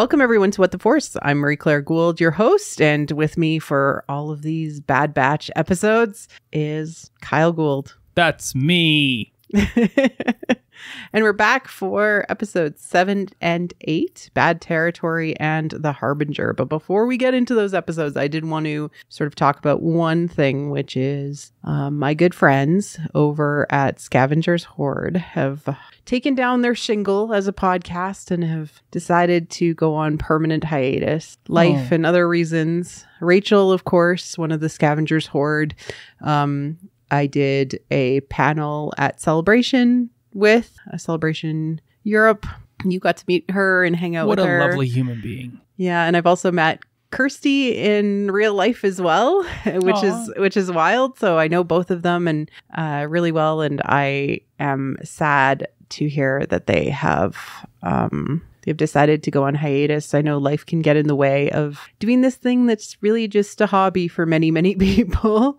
Welcome everyone to What the Force. I'm Marie Claire Gould, your host, and with me for all of these Bad Batch episodes is Kyle Gould. That's me. and we're back for episodes seven and eight Bad Territory and The Harbinger. But before we get into those episodes, I did want to sort of talk about one thing, which is um, my good friends over at Scavengers Horde have taken down their shingle as a podcast and have decided to go on permanent hiatus. Life Oh. and other reasons. Rachel, of course, one of the Scavengers Horde. Um, I did a panel at Celebration with a Celebration Europe. You got to meet her and hang out what with her. What a lovely human being. Yeah, and I've also met Kirsty in real life as well, which Aw. is which is wild. So I know both of them and uh, really well, and I am sad to hear that they have um, they've decided to go on hiatus. I know life can get in the way of doing this thing that's really just a hobby for many many people.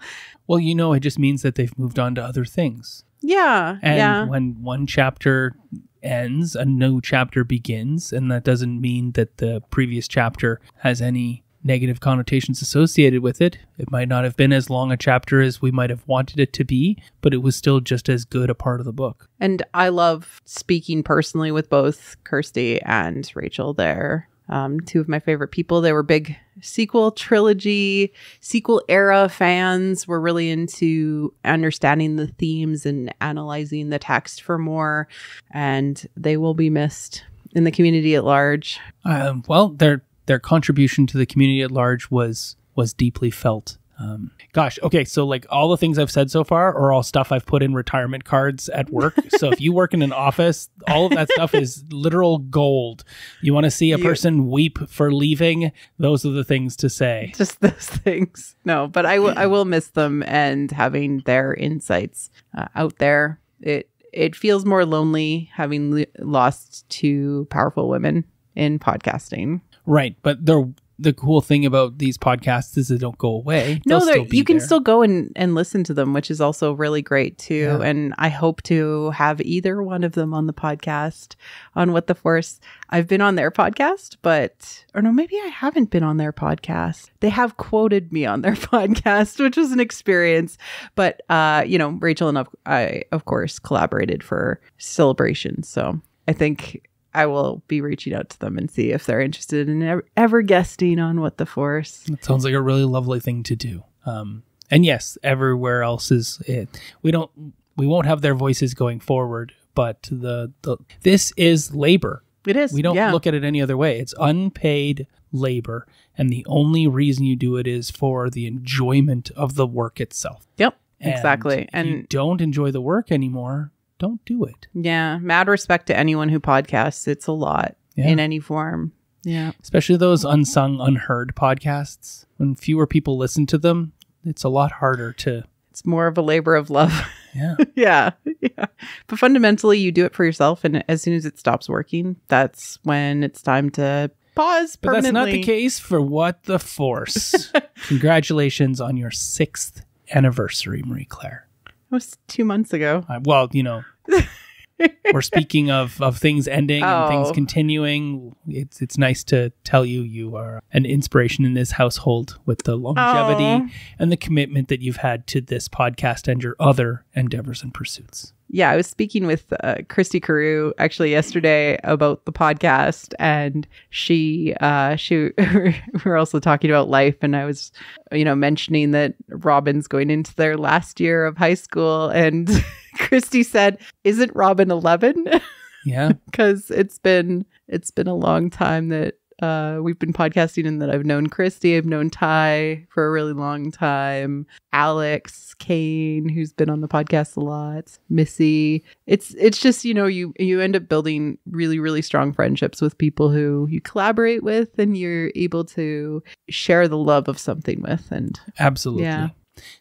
Well, you know, it just means that they've moved on to other things. yeah, And yeah, when one chapter ends, a new chapter begins. And that doesn't mean that the previous chapter has any negative connotations associated with it. It might not have been as long a chapter as we might have wanted it to be, but it was still just as good a part of the book. And I love speaking personally with both Kirsty and Rachel. They're um, two of my favorite people. They were big sequel trilogy, sequel era fans. Were really into understanding the themes and analyzing the text for more. And they will be missed in the community at large. Um, well, their their contribution to the community at large was was deeply felt. Um, gosh, okay, so like all the things I've said so far are all stuff I've put in retirement cards at work. so if you work in an office, all of that stuff is literal gold. You want to see a You- person weep for leaving? Those are the things to say. Just those things. No, but I will. I will miss them and having their insights uh, out there. It it feels more lonely having l- lost two powerful women in podcasting. Right, but they're the cool thing about these podcasts is they don't go away. No, They'll they're- still be you can there. still go and, and listen to them, which is also really great too. Yeah. And I hope to have either one of them on the podcast on What the Force. I've been on their podcast, but or no, maybe I haven't been on their podcast. They have quoted me on their podcast, which was an experience. But uh, you know, Rachel and I, of course, collaborated for Celebration. So I think I will be reaching out to them and see if they're interested in ever, ever guesting on What the Force. It sounds like a really lovely thing to do. Um, and yes, everywhere else is it. We don't, we won't have their voices going forward, but the, the this is labor. It is. We don't yeah. look at it any other way. It's unpaid labor, and the only reason you do it is for the enjoyment of the work itself. Yep. And Exactly. if you And don't enjoy the work anymore, don't do it. yeah, mad respect to anyone who podcasts. It's a lot Yeah. in any form. Yeah. Especially those unsung, unheard podcasts. When fewer people listen to them, it's a lot harder to. It's more of a labor of love. Yeah. yeah. Yeah. But fundamentally, you do it for yourself. And as soon as it stops working, that's when it's time to pause But that's not the case for What the Force. Congratulations on your sixth anniversary, Marie Claire. It was two months ago. Uh, well, you know, we're speaking of, of things ending and things Oh. continuing. It's it's nice to tell you you are an inspiration in this household with the longevity Oh. and the commitment that you've had to this podcast and your other endeavors and pursuits. Yeah, I was speaking with uh, Christy Carew actually yesterday about the podcast, and she, uh, she, we were also talking about life, and I was, you know, mentioning that Robin's going into their last year of high school, and Christy said, "Isn't Robin 11? Yeah. Because it's been it's been a long time that." Uh, we've been podcasting and that I've known Christy, I've known Ty for a really long time. Alex, Kane, who's been on the podcast a lot, Missy. It's it's just, you know, you you end up building really, really strong friendships with people who you collaborate with and you're able to share the love of something with. And Absolutely. Yeah.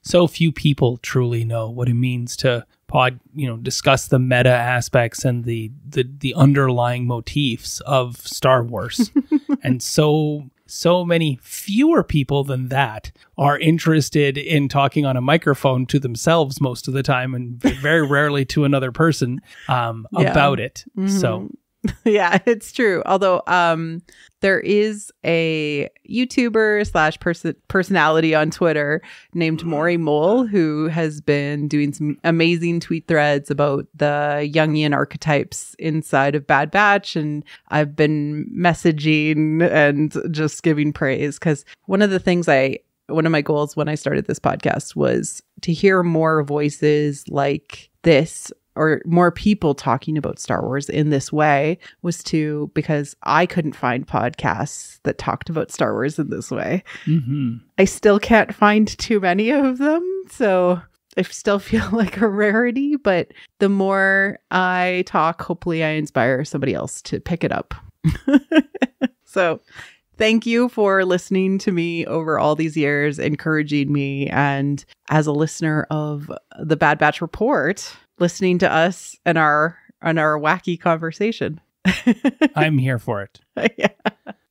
So few people truly know what it means to pod, you know, discuss the meta aspects and the the, the underlying motifs of Star Wars. and so so many fewer people than that are interested in talking on a microphone to themselves most of the time and very rarely to another person um, Yeah. about it. So Mhm. yeah, it's true. Although um there is a YouTuber slash person personality on Twitter named Maury Mole who has been doing some amazing tweet threads about the Jungian archetypes inside of Bad Batch, and I've been messaging and just giving praise because one of the things I one of my goals when I started this podcast was to hear more voices like this or more people talking about Star Wars in this way was to because I couldn't find podcasts that talked about Star Wars in this way. hmm I still can't find too many of them, so I still feel like a rarity, but the more I talk, hopefully I inspire somebody else to pick it up. so, thank you for listening to me over all these years, encouraging me and as a listener of the Bad Batch report, listening to us and our and our wacky conversation. I'm here for it. yeah.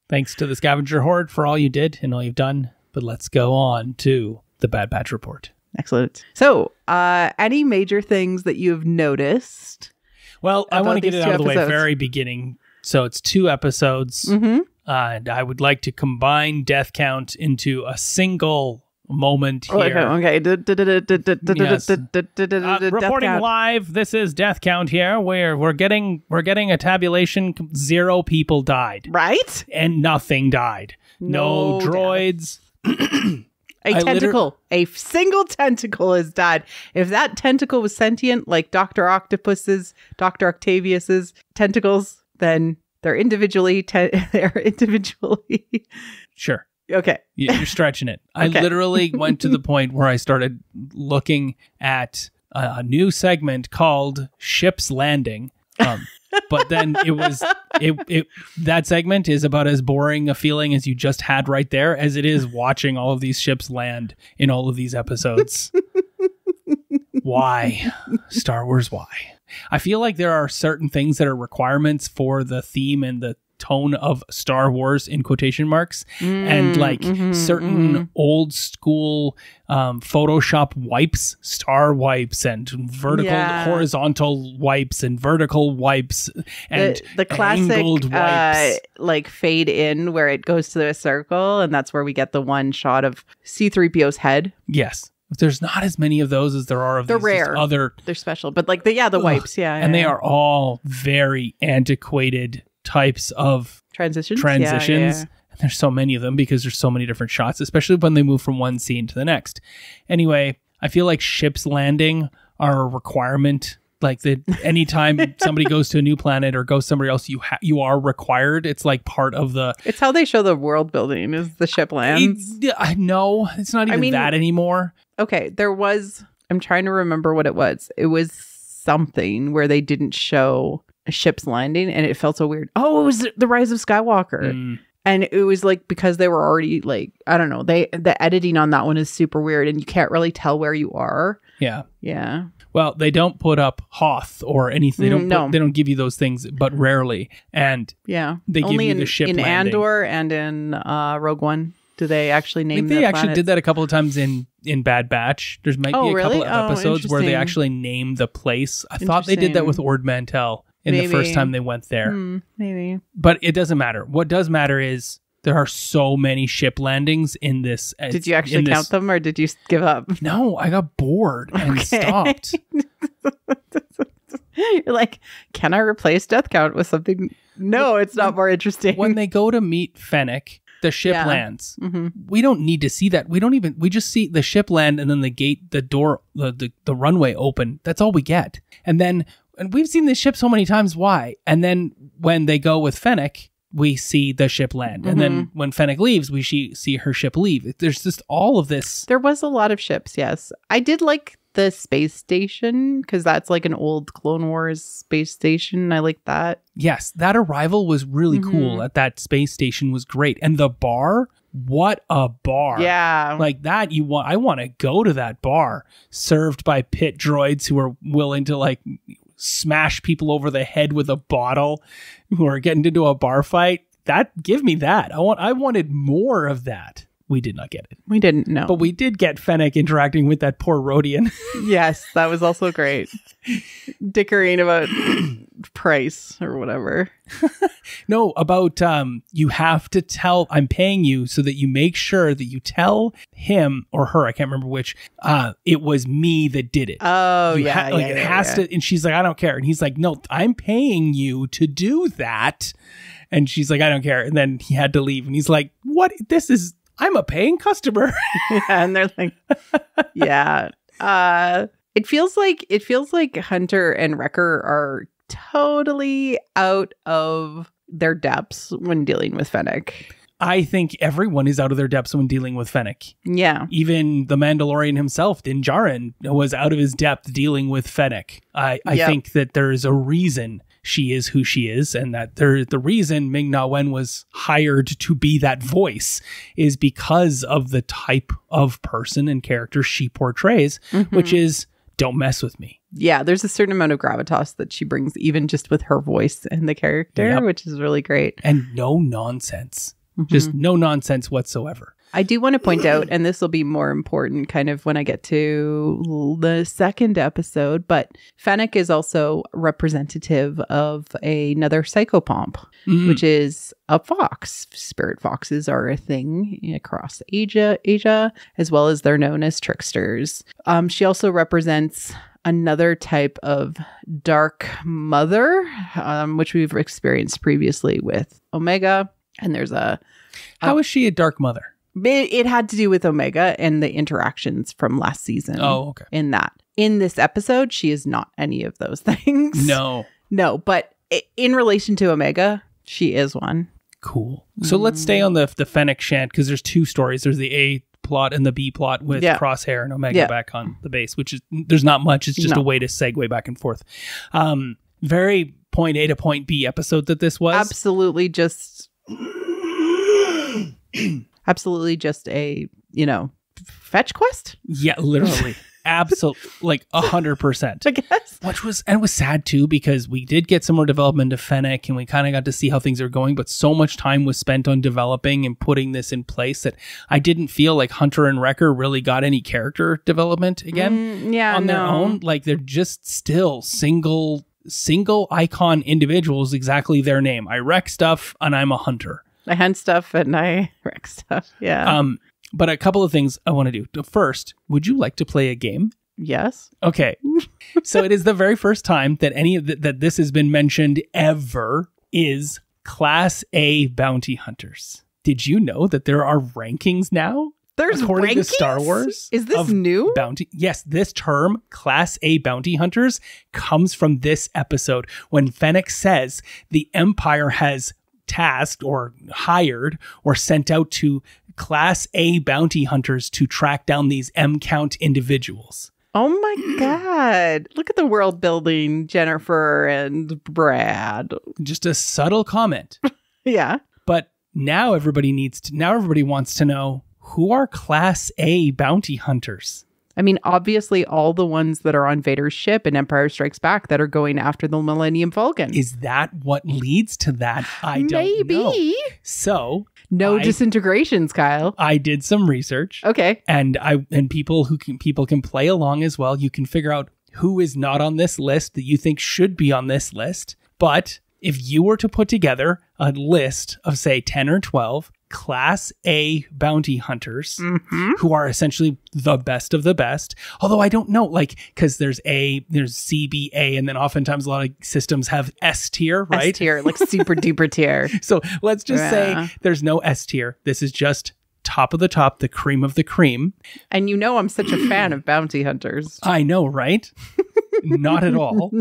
Thanks to the scavenger horde for all you did and all you've done. But let's go on to the Bad Batch report. Excellent. So, uh, any major things that you've noticed? Well, I want to get it out of the way very beginning. So it's two episodes, Mm-hmm. uh, and I would like to combine death count into a single moment here. Okay. Okay. Uh, reporting live. This is death count here. Where we're getting we're getting a tabulation. Zero people died, Right? and nothing died. No, droids. A I liter- tentacle, a single tentacle has died. If that tentacle was sentient, like Doctor Octopus's, Doctor Octavius's tentacles, then they're individually, te- they're individually. Sure. Okay. You- You're stretching it. I Okay. literally went to the point where I started looking at a, a new segment called Ship's Landing. Um, but then it was it, it that segment is about as boring a feeling as you just had right there as it is watching all of these ships land in all of these episodes. why? Star Wars why? I feel like there are certain things that are requirements for the theme and the tone of Star Wars in quotation marks and like mhm, certain mhm. old school um, Photoshop wipes, star wipes, and vertical, Yeah. horizontal wipes, and vertical wipes, and the, the classic uh, wipes. like fade in where it goes to a circle and that's where we get the one shot of c3po's head yes, there's not as many of those as there are of They're these rare. other, they're special but like the yeah the wipes yeah, and they are all very antiquated types of transitions Yeah, yeah, transitions. yeah. And there's so many of them because there's so many different shots, especially when they move from one scene to the next. Anyway, I feel like ships landing are a requirement. Like that, anytime somebody goes to a new planet or goes somewhere else, you ha- you are required. It's like part of the. it's how they show the world building is the ship lands It's, I know it's not even I mean- that anymore. okay there was i'm trying to remember what it was it was something where they didn't show ship's landing and it felt so weird oh it was the rise of skywalker Mm, and it was like because they were already like i don't know they the editing on that one is super weird and you can't really tell where you are yeah. yeah Well, they don't put up Hoth or anything. They Mm, don't. no. Put, they don't give you those things, but rarely. And yeah They give only you in, the ship in landing. andor and in uh rogue one do they actually I name think they the actually planets? did that a couple of times in in Bad Batch. There's might Oh, be a really? couple of Oh, episodes where they actually name the place. I thought they did that with Ord Mantell in the first time they went there. Hmm, maybe But it doesn't matter. What does matter is there are so many ship landings in this. did you actually this- count them or did you give up No, I got bored and Okay. stopped. You're like, can I replace death count with something? No, it's not more interesting. when they go to meet Fennec, the ship Yeah. lands. Mhm. We don't need to see that. We don't even. We just see the ship land and then the gate, the door, the the, the runway open. That's all we get. And then, and we've seen this ship so many times. Why? And then when they go with Fennec, we see the ship land. And then Mm-hmm. when Fennec leaves, we see see her ship leave. There's just all of this. There was a lot of ships, yes. I did like the space station because that's like an old Clone Wars space station. I like that. Yes, that arrival was really cool. Mhm. At that space station was great. And the bar, what a bar! Yeah. like that you want i want to go to that bar served by pit droids who are willing to like smash people over the head with a bottle who are getting into a bar fight that give me that. I want i wanted more of that we did not get it. We didn't know. But we did get Fennec interacting with that poor Rodian. yes, that was also great. Dickering about price or whatever. no, about um you have to tell I'm paying you so that you make sure that you tell him or her, I can't remember which, uh, it was me that did it. Oh You yeah, like yeah, it yeah, has yeah. to and she's like, I don't care. And he's like, No, I'm paying you to do that. And she's like, I don't care. And then he had to leave. And he's like, What this is I'm a paying customer. yeah, and they're like, yeah. Uh, it feels like it feels like Hunter and Wrecker are totally out of their depths when dealing with Fennec. I think everyone is out of their depths when dealing with Fennec. Yeah, Even the Mandalorian himself, Din Djarin, was out of his depth dealing with Fennec. I, I Yep. think that there is a reason she is who she is, and that there the reason Ming Na Wen was hired to be that voice is because of the type of person and character she portrays, mm-hmm. which is don't mess with me. yeah. There's a certain amount of gravitas that she brings, even just with her voice and the character, Yep. which is really great. And no nonsense. Mm-hmm. Just no nonsense whatsoever. I do want to point out, and this will be more important kind of when I get to the second episode, but Fennec is also representative of another psychopomp, Mm. which is a fox. Spirit foxes are a thing across Asia, Asia, as well as they're known as tricksters. Um, she also represents another type of dark mother, um, which we've experienced previously with Omega. And there's a How is she a dark mother? It, it had to do with Omega and the interactions from last season. Oh, okay. In that. In this episode, she is not any of those things. No. No, but in relation to Omega, she is one. Cool. So let's stay on the the Fennec Shand because there's two stories. There's the A plot and the B plot with Yeah. Crosshair and Omega Yeah. back on the base, which is there's not much. It's just No. a way to segue back and forth. Um, very point A to point B episode that this was. Absolutely just absolutely just a, you know, fetch quest, yeah, literally, absolutely, like a hundred percent. I guess. Which was and it was sad too because we did get some more development of Fennec and we kind of got to see how things are going, but so much time was spent on developing and putting this in place that I didn't feel like Hunter and Wrecker really got any character development again Mm, yeah, on their own. Like they're just still single single icon individuals, exactly their name. I wreck stuff and I'm a hunter. I hunt stuff and I wreck stuff. Yeah. Um, but a couple of things I want to do. First, would you like to play a game? yes. Okay. so it is the very first time that any of th- that this has been mentioned ever is class A bounty hunters. Did you know that there are rankings now? There's According to rankings? Star Wars, Is this new? Bounty. Yes, this term, class A bounty hunters, comes from this episode when Fennec says the Empire has tasked or hired or sent out to class A bounty hunters to track down these M count individuals. Oh my god. Look at the world building, Jennifer and Brad. Just a subtle comment. Yeah. But now everybody needs to now everybody wants to know who are class A bounty hunters. I mean, obviously, all the ones that are on Vader's ship in Empire Strikes Back that are going after the Millennium Falcon. Is that what leads to that? I don't Maybe. know. So No I- disintegrations, Kyle. I did some research. Okay. and I and people who can people can play along as well. You can figure out who is not on this list that you think should be on this list. But if you were to put together a list of say 10 or 12 class A bounty hunters Mm-hmm. who are essentially the best of the best, although I don't know like cuz there's A, there's C, B, A and then oftentimes a lot of systems have S tier, right? S tier, like super duper tier. So let's just Yeah. say there's no S tier. This is just top of the top, the cream of the cream. And you know, I'm such a fan of bounty hunters. I know, right? Not at all.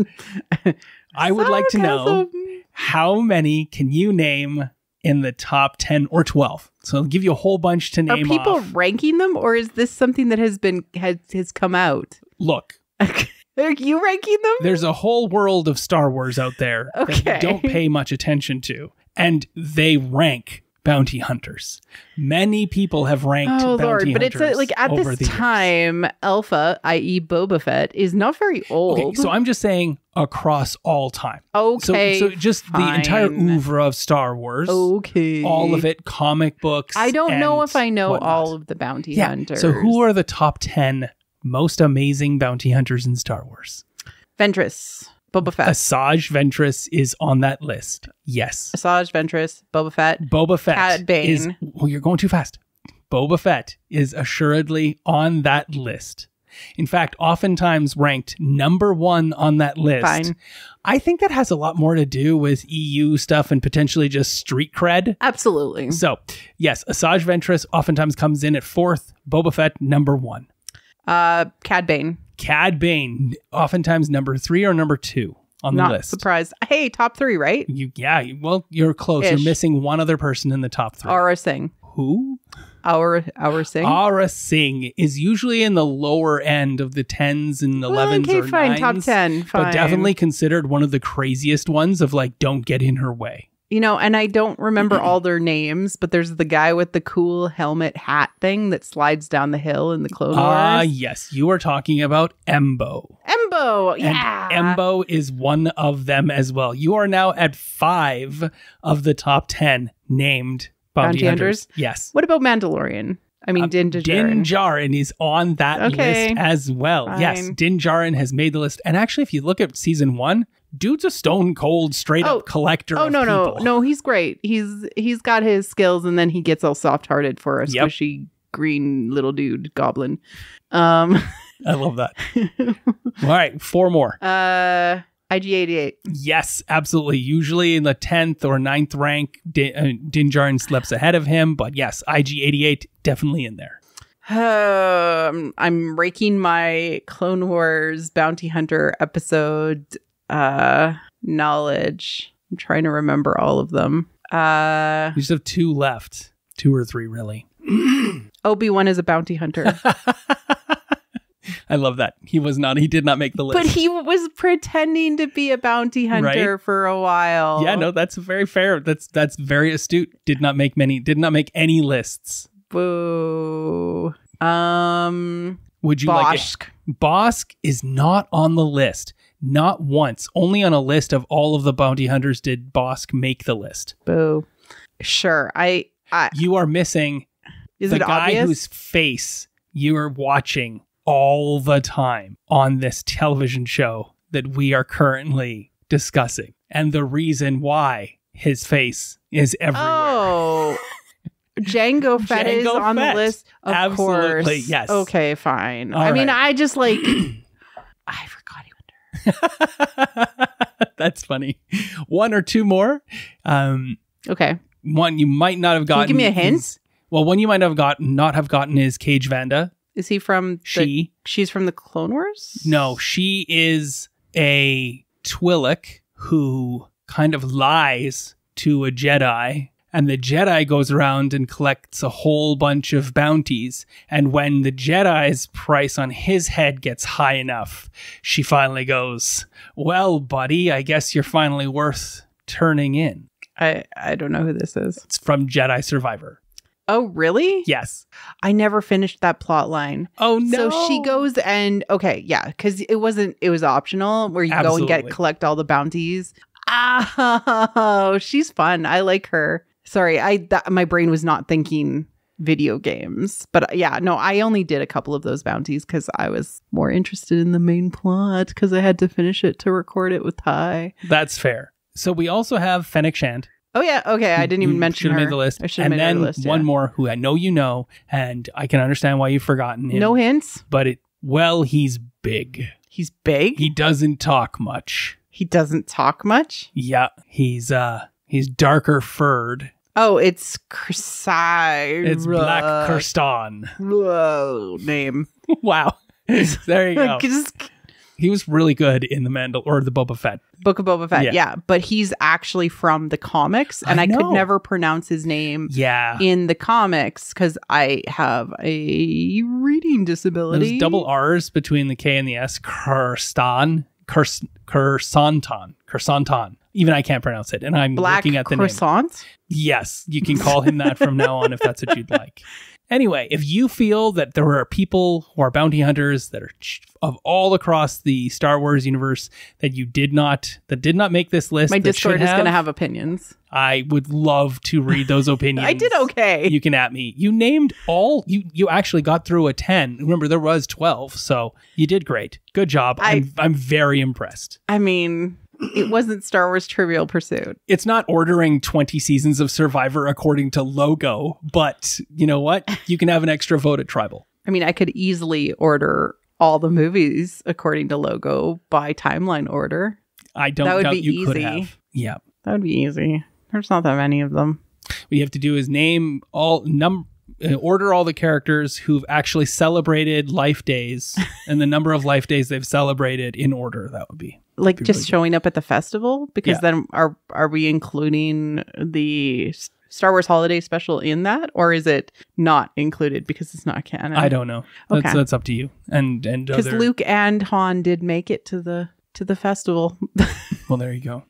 I would like to know how many can you name in the top 10 or 12? So I'll give you a whole bunch to name. Are people off. ranking them, or is this something that has been has has come out? Look, Are you ranking them? there's a whole world of Star Wars out there that you don't pay much attention to. And they rank bounty hunters. Many people have ranked Oh bounty lord! But it's uh, a, like at this the years. time, Alpha, i.e., Boba Fett, is not very old. Okay, so I'm just saying across all time. okay, so, so just the entire fine. oeuvre of Star Wars, Okay, all of it, comic books. I don't know if I know whatnot. all of the bounty Yeah. hunters. So who are the top ten most amazing bounty hunters in Star Wars? Ventress, Boba Fett, Asajj Ventress is on that list. Yes. Asajj Ventress, Boba Fett. Boba Fett Cad Bane. is. Well, you're going too fast. Boba Fett is assuredly on that list. In fact, oftentimes ranked number one on that list. Fine. I think that has a lot more to do with EU stuff and potentially just street cred. Absolutely. So, yes, Asajj Ventress oftentimes comes in at fourth. Boba Fett number one. Uh, Cad Bane. Cad Bane oftentimes number three or number two on the Not list. surprised. Hey, top three, right? You, yeah, well, you're close. You're missing one other person in the top three. Aura Singh. Who? Our our Singh. Aura Singh is usually in the lower end of the tens and elevens okay, or fine. nines, Top ten. Fine. but definitely considered one of the craziest ones of like don't get in her way. You know, and I don't remember all their names, but there's the guy with the cool helmet hat thing that slides down the hill in the Clone Ah, Wars. yes, you are talking about Embo. Embo. And Yeah. Embo is one of them as well. You are now at five of the top ten named bounty, Bounty hunters. hunters? Yes. What about Mandalorian? I mean, Din Din Djarin. Djarin is on that Okay. list as well. Yes, Fine. Din Djarin has made the list. And actually, if you look at season one, dude's a stone cold, straight Oh. up collector. Oh no no people. no! He's great. He's he's got his skills, and then he gets all soft hearted for a Yep. squishy green little dude goblin. Um, I love that. All right, four more. uh, IG88. Yes, absolutely. Usually in the 10th or 9th rank, Din, uh, Din slips ahead of him. But yes, IG88 definitely in there. Um, I'm raking my Clone Wars Bounty Hunter episode uh knowledge. I'm trying to remember all of them. Uh, You just have two left. Two or three, really. Obi Wan is a bounty hunter, I love that. He was not, he did not make the list. but he was pretending to be a bounty hunter Right? for a while. yeah, no, that's very fair. That's that's very astute. Did not make many. Did not make any lists. Boo. Um, Would you like it? Bosk. Bosk is not on the list. Not once. Only on a list of all of the bounty hunters did Bosk make the list. Boo. Sure. I. I You are missing is the guy obvious? whose face you are watching all the time on this television show that we are currently discussing, and the reason why his face is everywhere. Oh. Django Fett is on Fett. the list. Of Absolutely, course. yes. Okay, fine. All I mean. I just like I forgot he went That's funny. One or two more. Um. Okay. one you might not have gotten. give me a hint? is- well, one you might have gotten, not have gotten is Caij Vanda. Is he from the, She. she's from the Clone Wars? No, she is a Twi'lek who kind of lies to a Jedi, and the Jedi goes around and collects a whole bunch of bounties. And when the Jedi's price on his head gets high enough, she finally goes, Well, buddy, I guess you're finally worth turning in. I I don't know who this is. It's from Jedi Survivor. Oh, really? Yes. I never finished that plot line. Oh, no. So she goes and okay, yeah, because it wasn't it was optional where you go and get collect all the bounties. Oh, she's fun. I like her. Sorry, I that, my brain was not thinking video games, but uh, yeah, no, I only did a couple of those bounties because I was more interested in the main plot because I had to finish it to record it with Ty. That's fair. So we also have Fennec Shand. Oh yeah, okay, I didn't even mention should have her. made the list. I should have and made then the list. one yeah. more who I know you know, and I can understand why you've forgotten him. No hints. but it well, he's big. He's big. He doesn't talk much. he doesn't talk much. Yeah, he's uh he's darker furred. Oh, it's Kersai. It's Black Kirston. Whoa, name. wow. there you go. Just He was really good in the Mandal or the Boba Fett. Book of Boba Fett. Yeah. Yeah. but he's actually from the comics, and I I, could never pronounce his name Yeah. in the comics because I have a reading disability. There's double R's between the K and the S. Kirston. Kurs Kursanton. Kursanton. Even I can't pronounce it, and I'm Black looking at the name. croissants. Yes, you can call him that from now on if that's what you'd like. Anyway, if you feel that there are people who are bounty hunters that are ch- of all across the Star Wars universe that you did not that did not make this list, My Discord is going to have opinions. I would love to read those opinions. I did okay. You can at me. You named all. You you actually got through a ten. Remember there was twelve, so you did great. Good job. I, I- am I'm very impressed. I mean, it wasn't Star Wars Trivial Pursuit. It's not ordering twenty seasons of Survivor according to logo, but you know what? You can have an extra vote at Tribal. I mean, I could easily order all the movies according to logo by timeline order. I don't That would doubt be you could easy. have. Yeah. That would be easy. There's not that many of them. What you have to do is name all num uh, order all the characters who've actually celebrated life days and the number of life days they've celebrated in order. That would be Like just good. showing up at the festival because Yeah. then are are we including the Star Wars holiday special in that or is it not included because it's not canon? I don't know. That's Okay. that's up to you. And and Because other, Luke and Han did make it to the to the festival. well, there you go.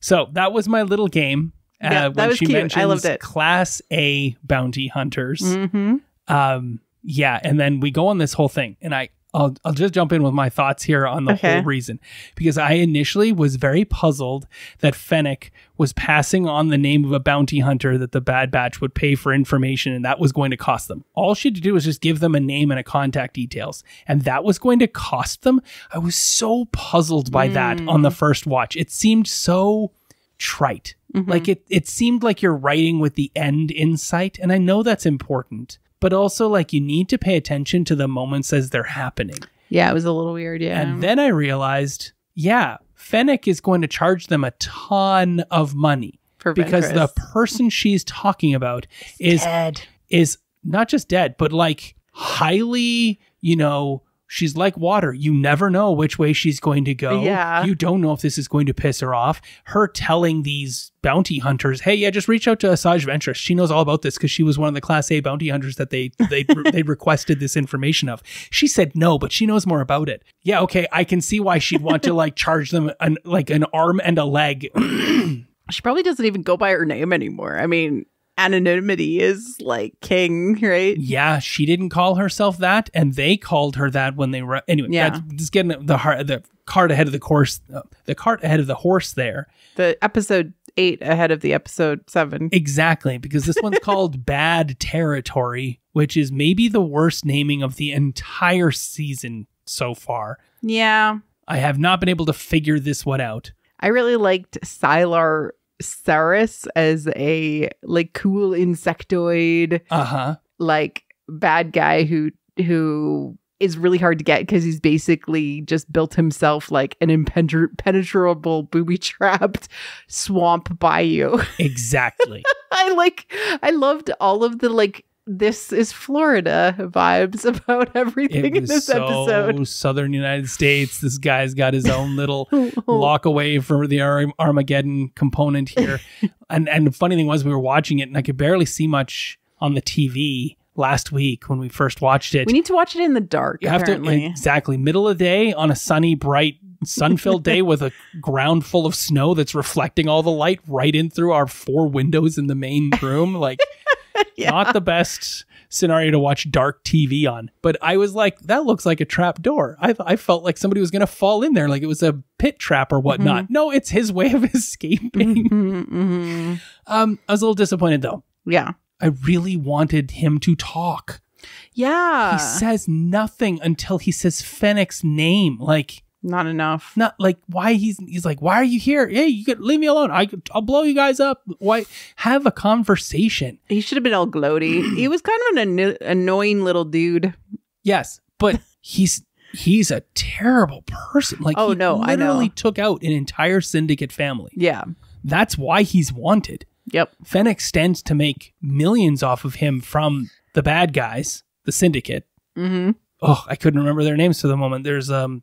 so that was my little game. uh, Yeah, that when was she cute. I loved it. Class A bounty hunters. mm-hmm. Um, yeah, and then we go on this whole thing, and I. I'll, I'll just jump in with my thoughts here on the Okay. whole reason because I initially was very puzzled that Fennec was passing on the name of a bounty hunter that the Bad Batch would pay for information and that was going to cost them. All she had to do was just give them a name and a contact details and that was going to cost them. I was so puzzled by that on the mm. first watch. It seemed so trite. Mm-hmm. Like it it seemed like you're writing with the end in sight and I know that's important, but also like you need to pay attention to the moments as they're happening. Yeah, it was a little weird. Yeah. And then I realized, yeah, Fennec is going to charge them a ton of money For because the person she's talking about is dead. is not just dead, but like highly, you know, she's like water. You never know which way she's going to go. Yeah. You don't know if this is going to piss her off. Her telling these bounty hunters, "Hey, yeah, just reach out to Asajj Ventress. She knows all about this because she was one of the Class A bounty hunters that they they they requested this information of." She said no, but she knows more about it. Yeah, okay, I can see why she'd want to like charge them an like an arm and a leg. She probably doesn't even go by her name anymore. I mean, anonymity is like king, right? Yeah, she didn't call herself that, and they called her that when they were anyway. Yeah. that's just getting the heart, the cart ahead of the course, uh, the cart ahead of the horse. There, The episode eight ahead of the episode seven. exactly, because this one's called Bad Territory, which is maybe the worst naming of the entire season so far. Yeah. I have not been able to figure this one out. I really liked Sylar Saris as a like cool insectoid, Uh huh. like bad guy who who is really hard to get because he's basically just built himself like an impenetra- impenetrable booby trapped swamp bayou. Exactly. I like I loved all of the like this is Florida vibes about everything in this so episode. southern United States. This guy's got his own little lock away for the Ar- Armageddon component here. and and the funny thing was we were watching it and I could barely see much on the TV last week when we first watched it. we need to watch it in the dark. you have to exactly middle of the day on a sunny, bright, sun-filled day with a ground full of snow that's reflecting all the light right in through our four windows in the main room. Like Yeah. not the best scenario to watch dark TV on. But I was like, that looks like a trap door. I, I felt like somebody was going to fall in there, like it was a pit trap or whatnot. No, it's his way of escaping. Mhm, mhm. Um, I was a little disappointed though. Yeah. I really wanted him to talk. Yeah. he says nothing until he says Fennec's name. Like, Not enough. not like why he's he's like, why are you here? Hey, you could leave me alone. I could, I'll blow you guys up. Why have a conversation? He should have been all gloaty. he was kind of an anno- annoying little dude. Yes, but he's he's a terrible person. Like, Oh, he no, I know. literally took out an entire syndicate family. Yeah. That's why he's wanted. Yep. Fennec stands to make millions off of him from the bad guys, the syndicate. Mm-hmm. Oh, I couldn't remember their names for the moment. There's um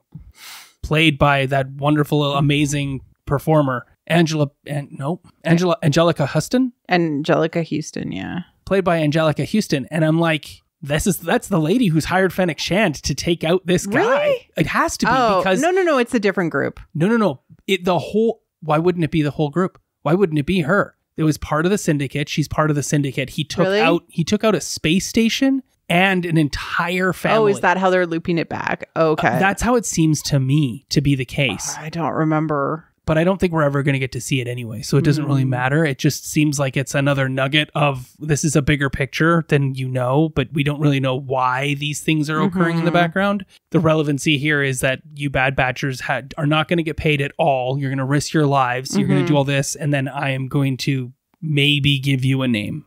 played by that wonderful, amazing performer, Angela and nope, Angela Anjelica Huston, Anjelica Huston. Yeah. played by Anjelica Huston. And I'm like, this is that's the lady who's hired Fennec Shand to take out this guy. Really? It has to be Oh, because no, no, no. It's a different group. no, no, no. It the whole. Why wouldn't it be the whole group? Why wouldn't it be her? It was part of the syndicate. She's part of the syndicate. He took Really? out. He took out a space station and an entire family. Oh, is that how they're looping it back? Okay. Uh, That's how it seems to me to be the case. I don't remember. But I don't think we're ever going to get to see it anyway. So it doesn't really Hmm. matter. It just seems like it's another nugget of this is a bigger picture than you know, but we don't really know why these things are occurring in the Mhm. background. The relevancy here is that you bad batchers had, are not going to get paid at all. You're going to risk your lives. You're going to do all this. And then I am going to maybe give you a name.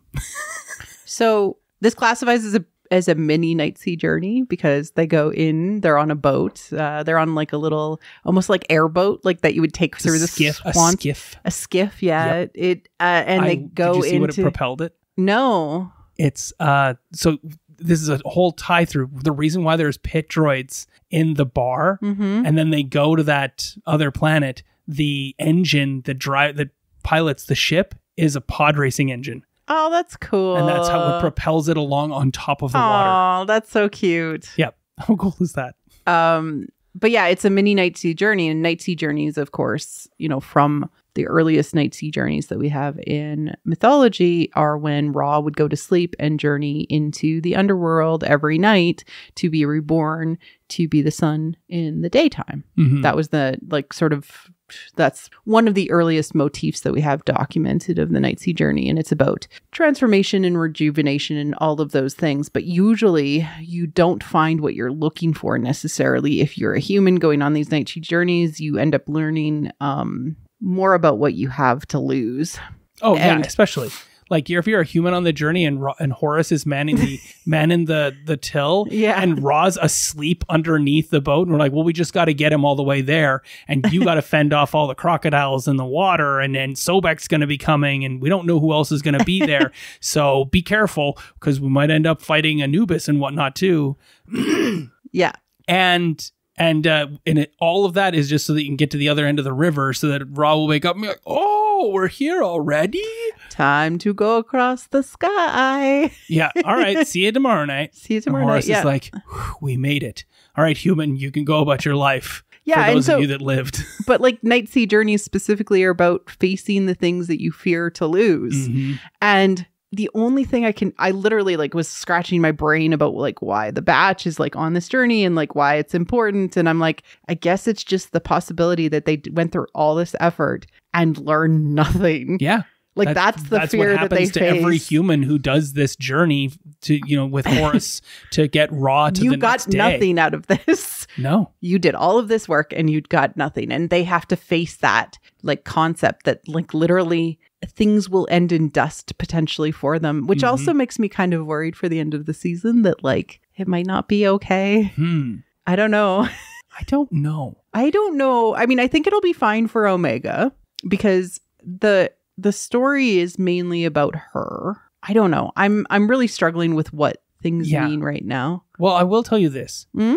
So this classifies as a as a mini night sea journey because they go in. They're on a boat. Uh, they're on like a little, almost like airboat, like that you would take through the skiff. A skiff. A skiff, yeah. It uh, and I- they go did you see what it propelled it? no. it's uh so this is a whole tie through the reason why there's pit droids in the bar Mm-hmm. and then they go to that other planet the engine that drive that pilots the ship is a pod racing engine Oh, that's cool. and that's how it propels it along on top of the water Oh, that's so cute. yep how cool is that Um, but yeah, it's a mini night sea journey, and night sea journeys, of course, you know, from the earliest night sea journeys that we have in mythology are when Ra would go to sleep and journey into the underworld every night to be reborn to be the sun in the daytime. Mhm. That was the like sort of that's one of the earliest motifs that we have documented of the night sea journey and it's about transformation and rejuvenation and all of those things. But usually you don't find what you're looking for necessarily. If you're a human going on these night sea journeys you end up learning um more about what you have to lose. Oh yeah especially like you're, if you're a human on the journey and and Horus is manning the manning the the till Yeah. and Ra's asleep underneath the boat and we're like well we just got to get him all the way there and you got to fend off all the crocodiles in the water and then Sobek's going to be coming and we don't know who else is going to be there. So be careful because we might end up fighting Anubis and whatnot too. Yeah. And and uh and it, all of that is just so that you can get to the other end of the river so that Ra will wake up and be like oh we're here already? Time to go across the sky. Yeah. All right. See you tomorrow night. See you And tomorrow Horus night yeah. is like we made it. All right human you can go about your life Yeah, for and those so- of you that lived. but like night sea journeys specifically are about facing the things that you fear to lose. Mhm. and the only thing i can i literally like was scratching my brain about like why the batch is like on this journey and like why it's important. And i'm like i guess it's just the possibility that they went through all this effort and learned nothing. Yeah. Like That- that's, the that's fear that they happens to face. every human who does this journey to you know with Horus to get Ra to you the got next day. nothing out of this. No. You did all of this work and you got nothing. And they have to face that like concept that like literally things will end in dust potentially for them which Mhm. also makes me kind of worried for the end of the season that like it might not be okay hmm i don't know I don't know i don't know i mean i think it'll be fine for omega because the the story is mainly about her i don't know i'm i'm really struggling with what things Yeah. mean right now Well, I will tell you this. Hmm?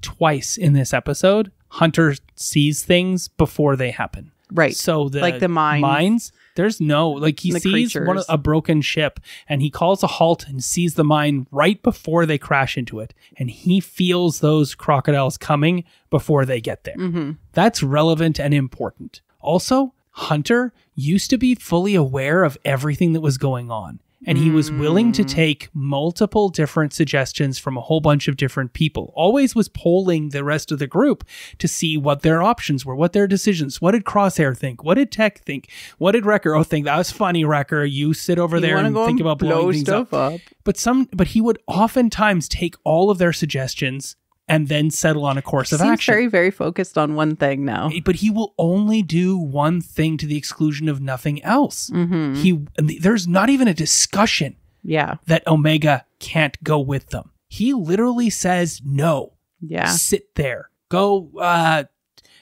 Twice in this episode, Hunter sees things before they happen. right So the Like the mines. mines, there's no like he The sees one a broken ship and he calls a halt and sees the mine right before they crash into it, and he feels those crocodiles coming before they get there. hmm That's relevant and important. Also, Hunter used to be fully aware of everything that was going on. And he was willing to take multiple different suggestions from a whole bunch of different people. Always was polling the rest of the group to see what their options were, what their decisions. What did Crosshair think? What did Tech think? What did Wrecker? Oh, think that was funny, Wrecker. You sit over You there and think and about blow blowing things stuff up. up. But some, but he would oftentimes take all of their suggestions and then settle on a course of Seems action. very, very focused on one thing now. but he will only do one thing to the exclusion of nothing else. hmm He there's not even a discussion Yeah. that Omega can't go with them. He literally says no. Yeah. Sit there. Go uh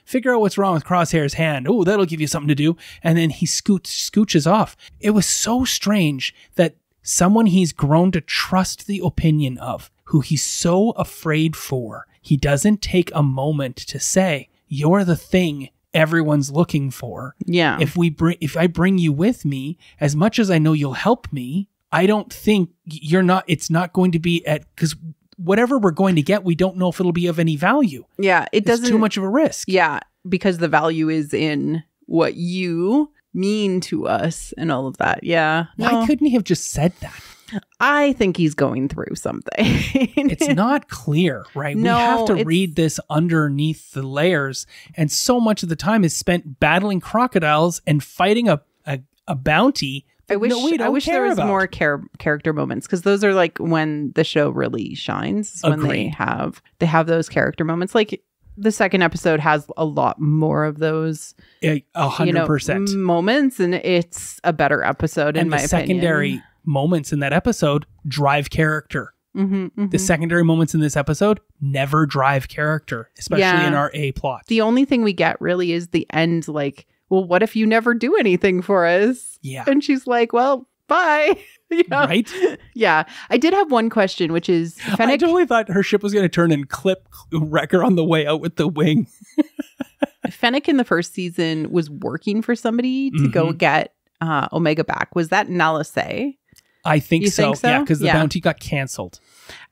figure out what's wrong with Crosshair's hand. Oh, that'll give you something to do. And then he scoots scooches off. It was so strange that someone he's grown to trust the opinion of, who he's so afraid for, he doesn't take a moment to say, You're the thing everyone's looking for Yeah. if we bring if I bring you with me, as much as I know you'll help me, I don't think you're not. It's not going to be at because whatever we're going to get, we don't know if it'll be of any value. Yeah, it It's doesn't too much of a risk. Yeah, because the value is in what you mean to us and all of that. Yeah. Why No, couldn't he have just said that? I think he's going through something. It's not clear, right? No, we have to read this underneath the layers, and so much of the time is spent battling crocodiles and fighting a a, a bounty. I wish no, I wish there was about. more char- character moments because those are like when the show really shines is when they have they have those character moments like the second episode has a lot more of those A hundred percent. moments and it's a better episode in And my the secondary moments in that episode drive character. opinion. Mhm, The secondary moments in this episode never drive character, especially Yeah. in our A plot. the only thing we get really is the end like well what if you never do anything for us yeah. and she's like well bye you know? Right? yeah i did have one question which is Fennec- I totally thought her ship was going to turn and clip Wrecker on the way out with the wing. fennec in the first season was working for somebody to go Mhm. get uh, omega back was that Nala Se I think You so. think so? Yeah, because the Yeah. bounty got canceled.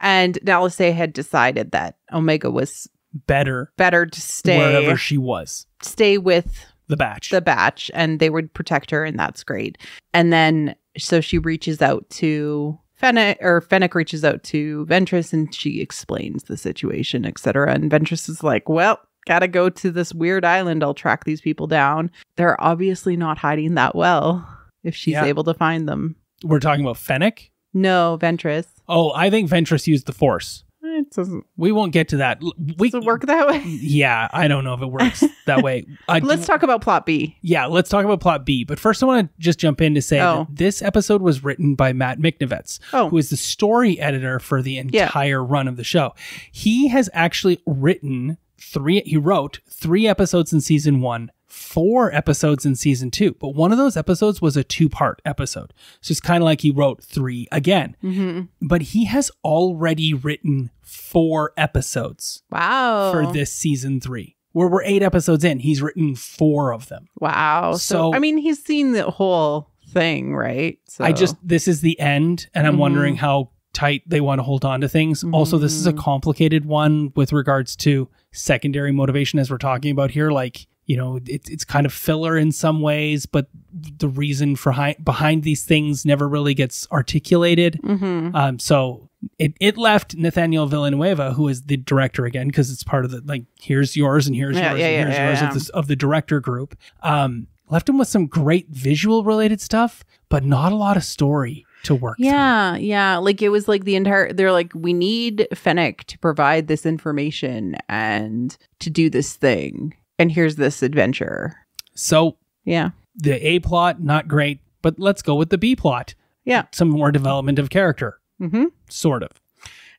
and Nala Se had decided that omega was Better better to stay wherever she was. stay with The batch. the batch and they would protect her and that's great and then so she reaches out to Fennec or Fennec reaches out to Ventress and she explains the situation etc and Ventress is like well gotta go to this weird island I'll track these people down they're obviously not hiding that well if she's Yeah. able to find them We're talking about Fennec. no Ventress Oh, I think Ventress used the Force. Eh, it doesn't, We won't get to that. We does it work that way Yeah, I don't know if it works that way. I, let's talk about plot B Yeah, let's talk about plot B. But first, I want to just jump in to say Oh. that this episode was written by Matt Michnovetz, Oh. who is the story editor for the entire run of the show. He has actually written three, he wrote three episodes in season one, four episodes in season two. But one of those episodes was a two part episode. So it's kind of like he wrote three again. hmm But he has already written four episodes wow for this season three. Where we're eight episodes in, he's written four of them. Wow. So, So- I mean, he's seen the whole thing, right? So I just this is the end, and I'm Mhm. wondering how tight they want to hold on to things. Also, this is a Mhm. complicated one with regards to secondary motivation, as we're talking about here. Like you know, it's it's kind of filler in some ways, but the reason for hi- behind these things never really gets articulated. Mhm. Um, so it, it left Nathaniel Villanueva, who is the director again, because it's part of the like here's yours and here's Yeah, yours yeah, and yeah, here's yours of, this, of the director group. Um, left him with some great visual related stuff, but not a lot of story to work through. Yeah, yeah. Like it was like the entire. They're like, we need Fennec to provide this information and to do this thing, and here's this adventure. So Yeah, the A plot not great, but let's go with the B plot. Yeah. some more development of character, mm-hmm. sort of.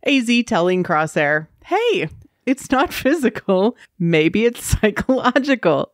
Az telling Crosshair, "Hey, it's not physical. Maybe it's psychological."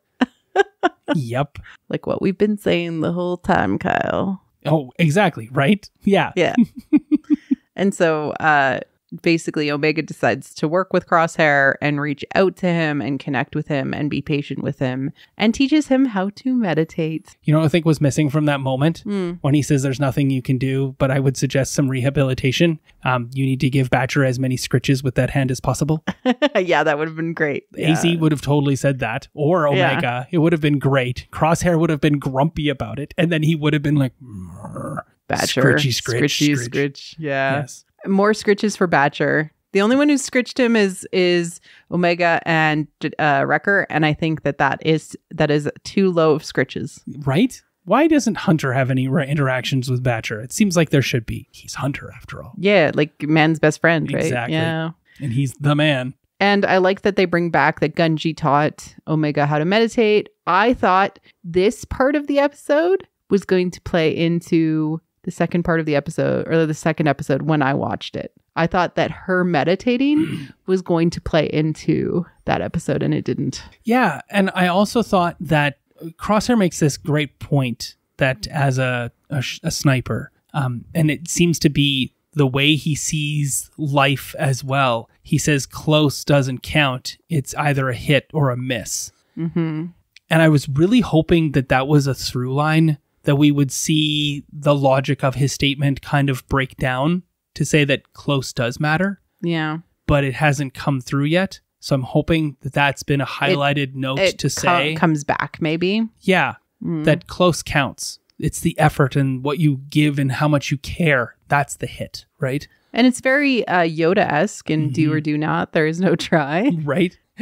yep. Like what we've been saying the whole time, Kyle. Oh, exactly. Right. Yeah. Yeah. and so uh basically Omega decides to work with Crosshair and reach out to him and connect with him and be patient with him and teaches him how to meditate. You know what I think was missing from that moment? Hmm. when he says there's nothing you can do, but I would suggest some rehabilitation. Um, you need to give Batcher as many scritches with that hand as possible. yeah, that would have been great. AZ Yeah. would have totally said that, or Yeah. Omega. It would have been great. Crosshair would have been grumpy about it, and then he would have been like, "Mrr, Batcher. scritchy, scritch, Scritchy, scritch." scritch. Yeah. Yes. More scritches for Batcher. The only one who's scritched him is is Omega and uh, Wrecker, and I think that that is that is too low of scritches. Right? Why doesn't Hunter have any re- interactions with Batcher? It seems like there should be. He's Hunter after all, Yeah, like man's best friend, right? Exactly. Yeah. and he's the man. And I like that they bring back that Gungi taught Omega how to meditate. I thought this part of the episode was going to play into the second part of the episode or the second episode when I watched it. I thought that her meditating was going to play into that episode and it didn't. Yeah, and I also thought that Crosshair makes this great point that as a a, a sniper, um, and it seems to be the way he sees life as well. He says close doesn't count; it's either a hit or a miss. Mhm. And I was really hoping that that was a through line that we would see the logic of his statement kind of break down to say that close does matter, Yeah. but it hasn't come through yet. So I'm hoping that that's been a highlighted note It to co- say, comes back maybe. yeah, Mm. that close counts. It's the effort and what you give and how much you care. That's the hit, right? And it's very uh, Yoda esque in do Mm-hmm. or do not. There is no try. Right?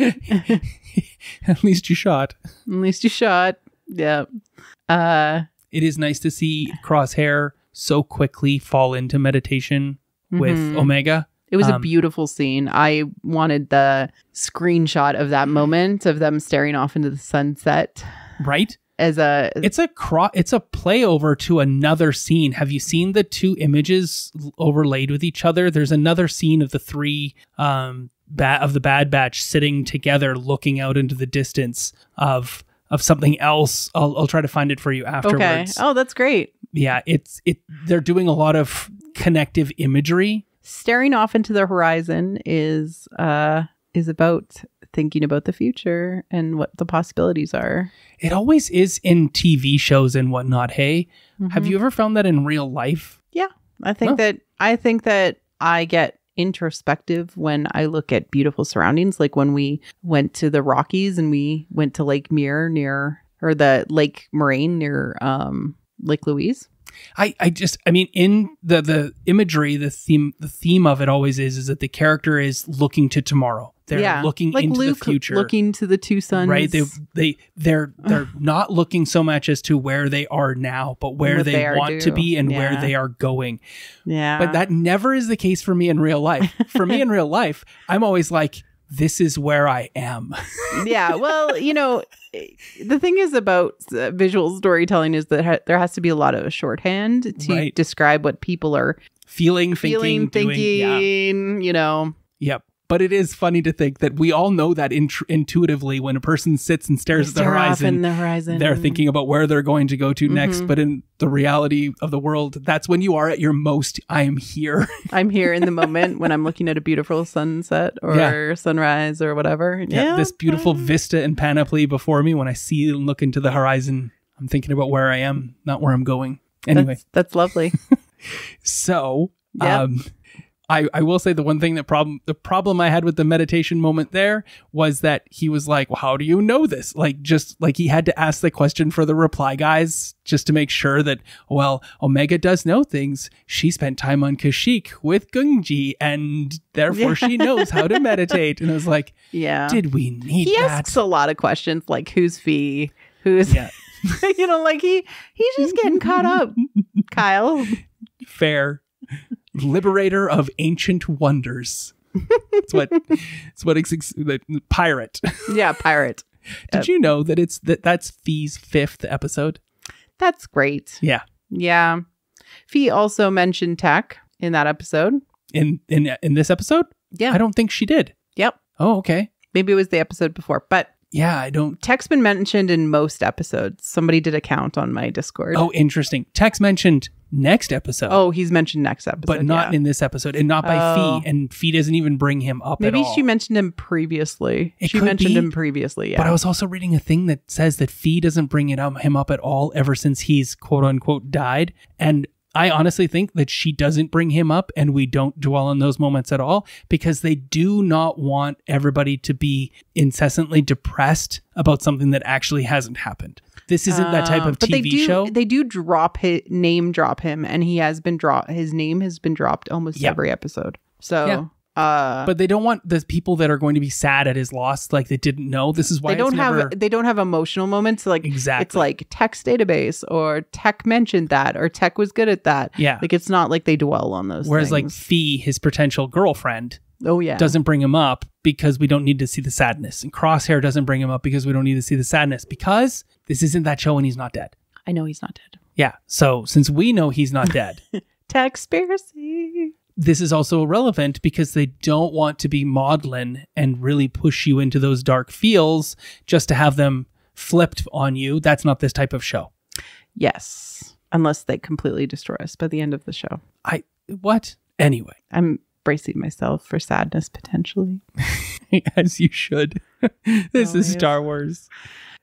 At least you shot. At least you shot. Yeah. Uh, It is nice to see Crosshair so quickly fall into meditation with Mhm. Omega. it was a Um, beautiful scene. I wanted the screenshot of that moment of them staring off into the sunset Right? as a It's a cro- it's a playover to another scene. Have you seen the two images overlaid with each other? There's another scene of the three um ba- of the Bad Batch sitting together looking out into the distance of of something else. I'll, I'll try to find it for you afterwards. okay. Oh, that's great. Yeah, it's it they're doing a lot of connective imagery. Staring off into the horizon is uh is about thinking about the future and what the possibilities are. It always is in TV shows and whatnot. Hey, have Mhm. you ever found that in real life? Yeah, I think that I think that I get introspective when I look at beautiful surroundings. Like when we went to the Rockies and we went to Lake Muir near or the Lake Moraine near um Lake Louise. I, I just I mean in the the imagery the theme the theme of it always is is that the character is looking to tomorrow. They're yeah, looking like into Luke the future. looking to the two suns. right they they they're they're not looking so much as to where they are now but where they, they want to be and where they are going yeah, but that never is the case for me in real life for me in real life i'm always like this is where i am yeah. Well, you know, the thing is about uh, visual storytelling is that ha- there has to be a lot of shorthand to Right. describe what people are feeling thinking feeling, doing, thinking. yeah. You know, Yep. But it is funny to think that we all know that int- intuitively when a person sits and stares at the horizon, the horizon. they're thinking about where they're going to go to next. Mhm. But in the reality of the world, that's when you are at your most. I am here. I'm here in the moment when I'm looking at a beautiful sunset or Yeah. sunrise or whatever. yeah, Yeah, this beautiful vista and panoply before me. When I see and look into the horizon, I'm thinking about where I am, not where I'm going. Anyway, that's, that's lovely. so Yep. um, I, I will say the one thing that problem the problem I had with the meditation moment there was that he was like, well, how do you know this? Like just like he had to ask the question for the reply guys just to make sure that well, Omega does know things. She spent time on Kashyyyk with Gungi and therefore she knows how to meditate. And I was like, Yeah. did we need he that? asks a lot of questions like who's Phee? Who's Yeah. you know, like he he's just getting caught up. Kyle. fair liberator of ancient wonders it's what it's what ex- the pirate Yeah, pirate. did you know that it's that that's Phee's fifth episode That's great. yeah Yeah. Phee also mentioned tech in that episode. in in in this episode Yeah. i don't think she did Yep. oh okay Maybe it was the episode before, but yeah i don't tech's been mentioned in most episodes. Somebody did a count on my Discord. oh interesting Tech's mentioned next episode Oh, he's mentioned next episode. but not yeah. in this episode and not by Oh. Phee and Phee doesn't even bring him up Maybe at all. she mentioned him previously. It she mentioned be. him previously, yeah. But I was also reading a thing that says that Phee doesn't bring it up, him up at all ever since he's quote unquote died. And I honestly think that she doesn't bring him up and we don't dwell on those moments at all because they do not want everybody to be incessantly depressed about something that actually hasn't happened. This isn't that type Uh, of but they TV do, show. They do drop his name, drop him, and he has been dropped. His name has been dropped almost Yeah. every episode. So, Yeah. Uh, but they don't want the people that are going to be sad at his loss, like they didn't know. This is why they don't have never- they don't have emotional moments like Exactly. it's like text database or tech mentioned that or tech was good at that. Yeah. like it's not like they dwell on those. Whereas like things. Phee, his potential girlfriend, oh yeah, doesn't bring him up because we don't need to see the sadness. And Crosshair doesn't bring him up because we don't need to see the sadness because this isn't that show and he's not dead. I know he's not dead. Yeah. So since we know he's not dead, Techspiracy. This is also irrelevant because they don't want to be maudlin and really push you into those dark feels just to have them flipped on you. That's not this type of show. Yes, unless they completely destroy us by the end of the show. I what? Anyway, I'm bracing myself for sadness potentially. as you should. this is. Star Wars.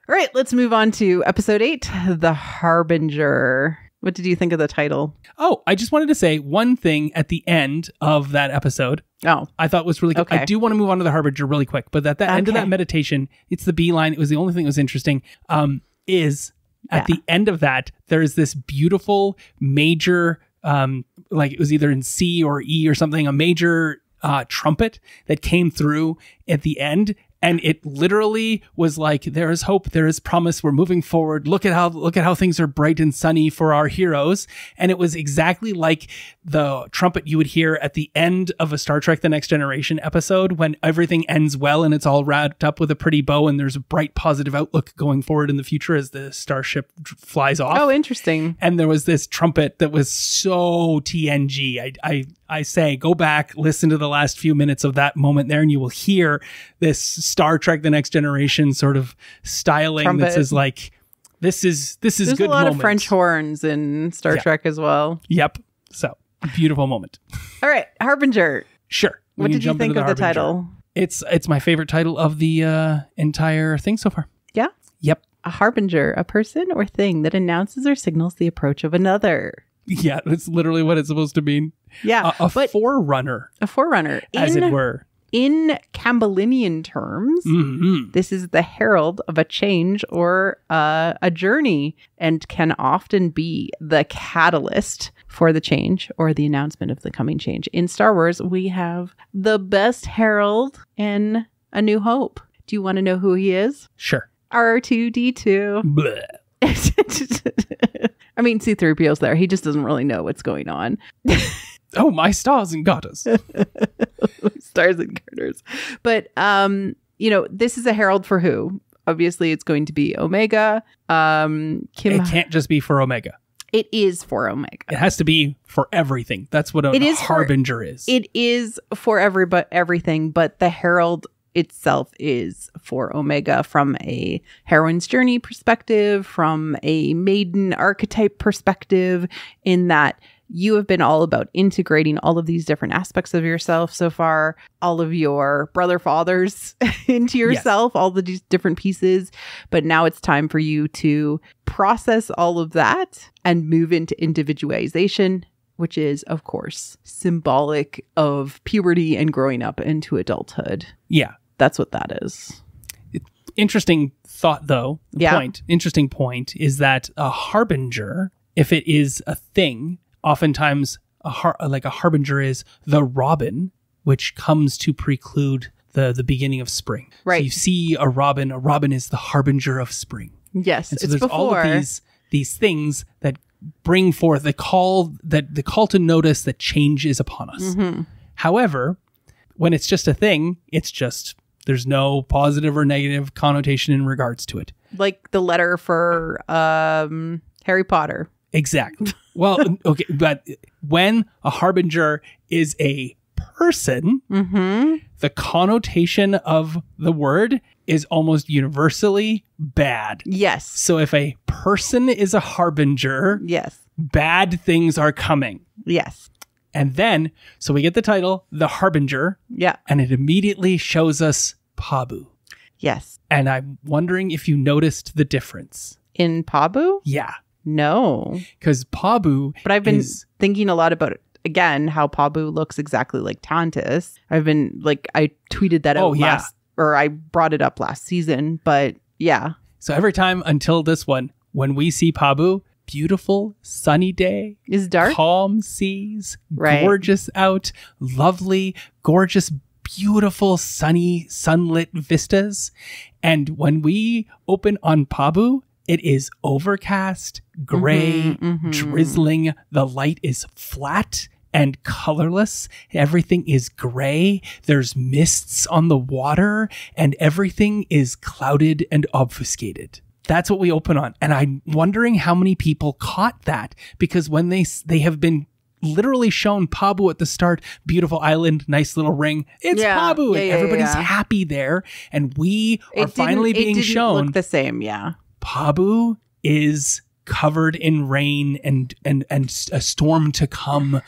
All right, let's move on to episode eight The Harbinger. What did you think of the title? Oh, I just wanted to say one thing at the end of that episode. Oh, I thought was really good. Okay. I do want to move on to the Harbinger really quick, but at the end of that meditation, it's the B line. It was the only thing that was interesting. Um, is at Yeah. the end of that, there is this beautiful major, um, like it was either in C or E or something, a major uh, trumpet that came through at the end. And it literally was like, there is hope, there is promise, we're moving forward. Look at how look at how things are bright and sunny for our heroes. And it was exactly like the trumpet you would hear at the end of a Star Trek The Next Generation episode when everything ends well and it's all wrapped up with a pretty bow and there's a bright positive outlook going forward in the future as the starship flies off oh, interesting. and there was this trumpet that was so TNG. I, I, I say, go back, listen to the last few minutes of that moment there, and you will hear this Star Trek: The Next Generation sort of styling Trumpet. that says like, "This is this is There's good." a lot moment. of French horns in Star Yeah. Trek as well. Yep. So beautiful moment. All right, Harbinger. Sure. What did you think of the Harbinger. title? It's it's my favorite title of the uh, entire thing so far. Yeah. Yep. A harbinger, a person or thing that announces or signals the approach of another. Yeah, that's literally what it's supposed to mean. Yeah, A, a forerunner, a forerunner. as in, it were. in Campbellian terms, hmm this is the herald of a change or uh, a journey and can often be the catalyst for the change or the announcement of the coming change. In Star Wars, we have the best herald in A New Hope. Do you want to know who he is? Sure. R2D2. I mean, C3PO's there. He just doesn't really know what's going on. Oh, my stars and garters. Stars and garters. But um, you know, this is a herald for who? Obviously, it's going to be Omega. Um, Kim. it can't just be for Omega. it is for Omega. It has to be for everything. That's what a It is for- harbinger is. It is for every but everything, but the herald itself is for Omega from a heroine's journey perspective, from a maiden archetype perspective, in that you have been all about integrating all of these different aspects of yourself so far, all of your brother fathers into yourself, all the these different pieces. But now it's time for you to process all of that and move into individualization, which is, of course, symbolic of puberty and growing up into adulthood. yeah. That's what that is. Interesting thought, though. Yeah. Point. Interesting point is that a harbinger, if it is a thing, oftentimes a har- like a harbinger is the robin, which comes to preclude the the beginning of spring. So Right. you see a robin. A robin is the harbinger of spring. Yes, And so it's there's before. all of these these things that bring forth the call that the call to notice that change is upon us. Mhm. However, when it's just a thing, it's just there's no positive or negative connotation in regards to it. like the letter for um, Harry Potter. Exactly. well, okay, but when a harbinger is a person, Mm-hmm. the connotation of the word is almost universally bad. Yes. So if a person is a harbinger, Yes. bad things are coming. Yes. And then, so we get the title, The Harbinger, Yeah. and it immediately shows us Pabu. Yes. And I'm wondering if you noticed the difference. In Pabu? Yeah. No. Because Pabu But I've been is, thinking a lot about again how Pabu looks exactly like Tantiss. I've been like I tweeted that out Oh, yeah. last or I brought it up last season, but yeah. so every time until this one, when we see Pabu, beautiful sunny day, Is dark? calm seas, Right. gorgeous out, lovely, gorgeous, beautiful, sunny, sunlit vistas. And when we open on Pabu, it is overcast, gray, Mhm, mhm. drizzling. The light is flat and colorless. Everything is gray. There's mists on the water, and everything is clouded and obfuscated. That's what we open on. And I'm wondering how many people caught that because when they they have been literally shown Pabu at the start, beautiful island, nice little ring. It's Yeah, Pabu. yeah, and yeah, everybody's happy there. And we It are finally it being didn't shown look the same, yeah. Pabu is covered in rain and and and a storm to come.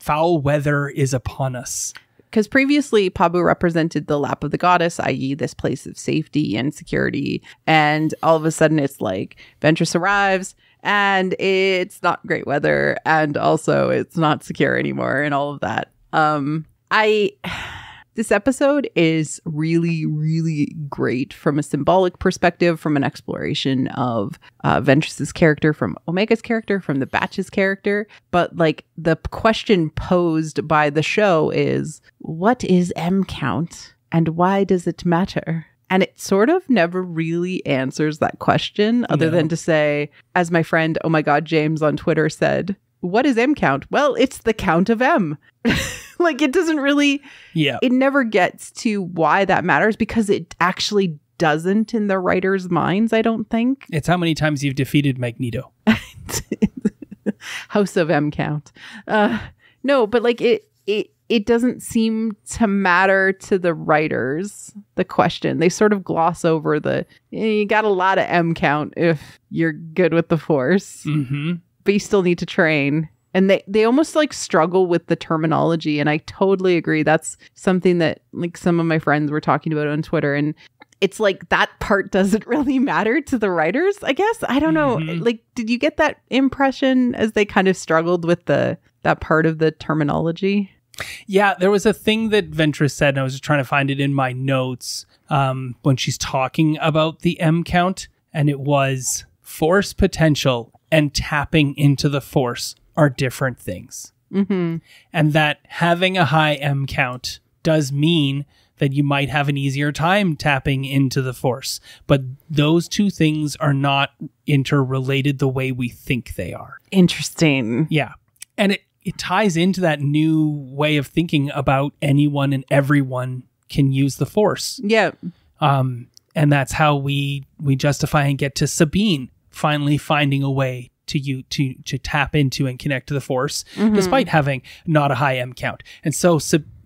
Foul weather is upon us. Because previously Pabu represented the lap of the goddess, i.e., this place of safety and security. And all of a sudden, it's like Ventress arrives and it's not great weather, and also it's not secure anymore, and all of that. Um, I. This episode is really, really great from a symbolic perspective, from an exploration of uh, Ventress's character, from Omega's character, from the Batch's character. But like the question posed by the show is, what is M count and why does it matter? And it sort of never really answers that question, other No. than to say, as my friend, oh my God, James on Twitter said, what is M count? Well, it's the count of M. like it doesn't really Yeah. it never gets to why that matters because it actually doesn't in the writers' minds, I don't think. It's how many times you've defeated Magneto. House of M count. Uh no, but like it it it doesn't seem to matter to the writers the question. They sort of gloss over the "Eh, you got a lot of M count if you're good with the force. Mm-hmm. but you still need to train. And they, they almost like struggle with the terminology. And I totally agree. That's something that like some of my friends were talking about on Twitter. And it's like that part doesn't really matter to the writers, I guess. I don't know. Mhm. Like, did you get that impression as they kind of struggled with the that part of the terminology? Yeah, there was a thing that Ventress said, and I was just trying to find it in my notes um, when she's talking about the M count, and it was force potential and tapping into the force are different things. Mm-hmm. And that having a high M count does mean that you might have an easier time tapping into the force. But those two things are not interrelated the way we think they are. Interesting. Yeah. And it, it ties into that new way of thinking about anyone and everyone can use the force. Yeah. Um, and that's how we we justify and get to Sabine finally finding a way to you to to tap into and connect to the force mm-hmm. despite having not a high M count. And so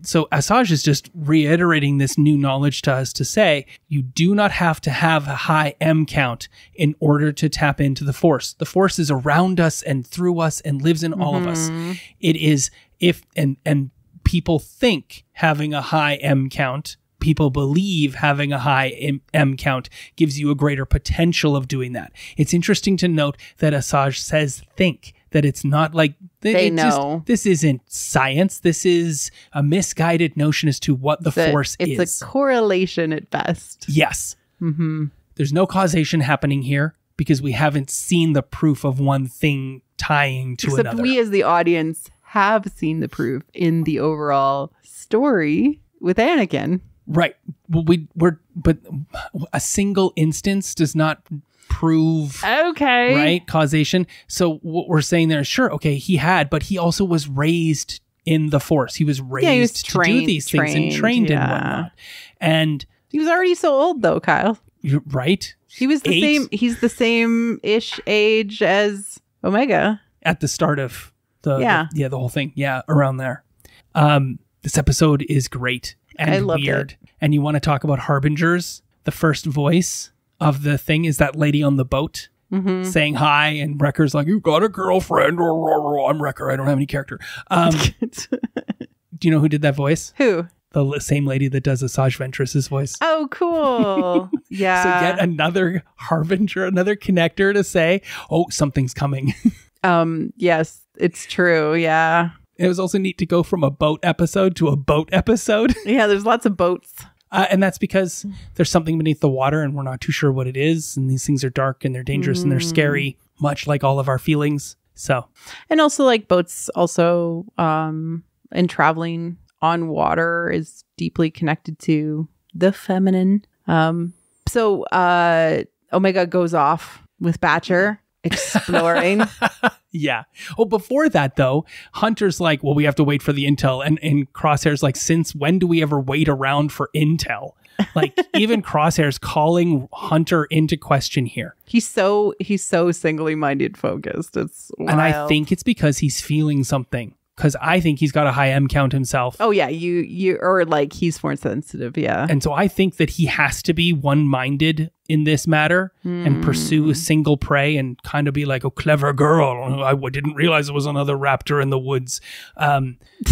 so Asajj is just reiterating this new knowledge to us to say you do not have to have a high M count in order to tap into the force. The force is around us and through us and lives in all of us. Mm-hmm. It is if and and people think having a high M count people believe having a high M, M count gives you a greater potential of doing that. It's interesting to note that Asajj says think that it's not like They just- know. this isn't science. This is a misguided notion as to what the It's a- force it's is. It's a correlation at best. yes, Mm-hmm. there's no causation happening here because we haven't seen the proof of one thing tying to Except another. we as the audience have seen the proof in the overall story with Anakin. Right. Well, we we're but a single instance does not prove Okay. right causation. So what we're saying there is sure, okay, he had, but he also was raised in the force. He was raised he was to do trained- these things and trained, trained and whatnot. And He was already so old though, Kyle. you're right He was the Eight? same he's the same ish age as Omega. at the start of the Yeah. the, yeah the whole thing yeah around there. Um, this episode is great and weird. And you want to talk about harbingers? The first voice of the thing is that lady on the boat. Mm-hmm. saying hi, and Wrecker's like, "You got a girlfriend?" Or, I'm Wrecker. I don't have any character. Um, do you know who did that voice? Who? The same lady that does Asajj Ventress's voice. Oh, cool. yeah. so yet another harbinger, another connector to say, "Oh, something's coming." um, yes, it's true. Yeah. It was also neat to go from a boat episode to a boat episode, Yeah, there's lots of boats. uh, and that's because there's something beneath the water, and we're not too sure what it is. And these things are dark, and they're dangerous, and they're scary, much like all of our feelings. So And also like boats also um and traveling on water is deeply connected to the feminine. Um so uh Omega goes off with Batcher exploring. Yeah. Oh, before that though, Hunter's like, well, we have to wait for the intel, and and Crosshair's like, since when do we ever wait around for intel? Like even Crosshair's calling Hunter into question here, he's so he's so singly minded focused. It's and I think it's because he's feeling something. Because I think he's got a high M count himself. Oh yeah, you you or like he's force sensitive, yeah. And so I think that he has to be one minded in this matter and pursue a single prey and kind of be like a clever girl. I didn't realize there was another raptor in the woods. Um,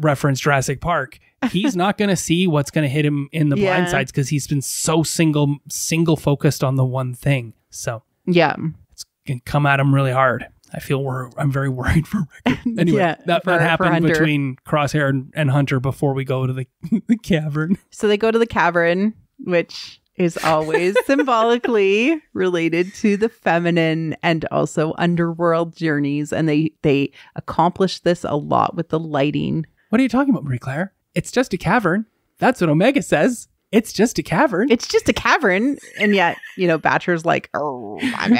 reference Jurassic Park, he's not going to see what's going to hit him in the Yeah. blind sides because he's been so single single focused on the one thing. So yeah. it's going to come at him really hard. I feel wor- I'm very worried for Rickard. Anyway, Yeah, that, for- that happened between Crosshair and, and Hunter before we go to the, the cavern. So they go to the cavern, which is always symbolically related to the feminine and also underworld journeys. And they they accomplish this a lot with the lighting. What are you talking about, Marie Claire? It's just a cavern. That's what Omega says. It's just a cavern. It's just a cavern, and yet you know Batcher's like, oh, I'm.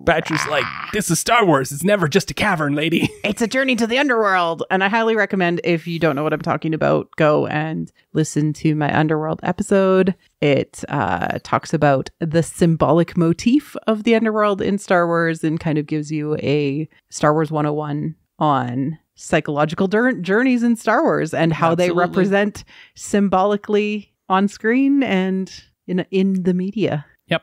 Batcher's like, this is Star Wars. It's never just a cavern, lady. it's a journey to the underworld. And I highly recommend if you don't know what I'm talking about, go and listen to my underworld episode. It uh, talks about the symbolic motif of the underworld in Star Wars and kind of gives you a Star Wars 101 on psychological journeys in Star Wars and how they represent symbolically on screen and in in the media. Yep.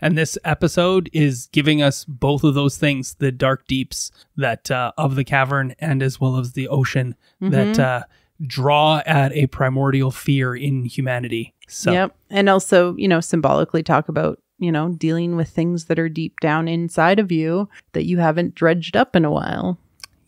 And this episode is giving us both of those things the dark deeps that uh, of the cavern and as well as the ocean that Mhm. uh, draw at a primordial fear in humanity. So, Yep. And also, you know, symbolically talk about, you know, dealing with things that are deep down inside of you that you haven't dredged up in a while.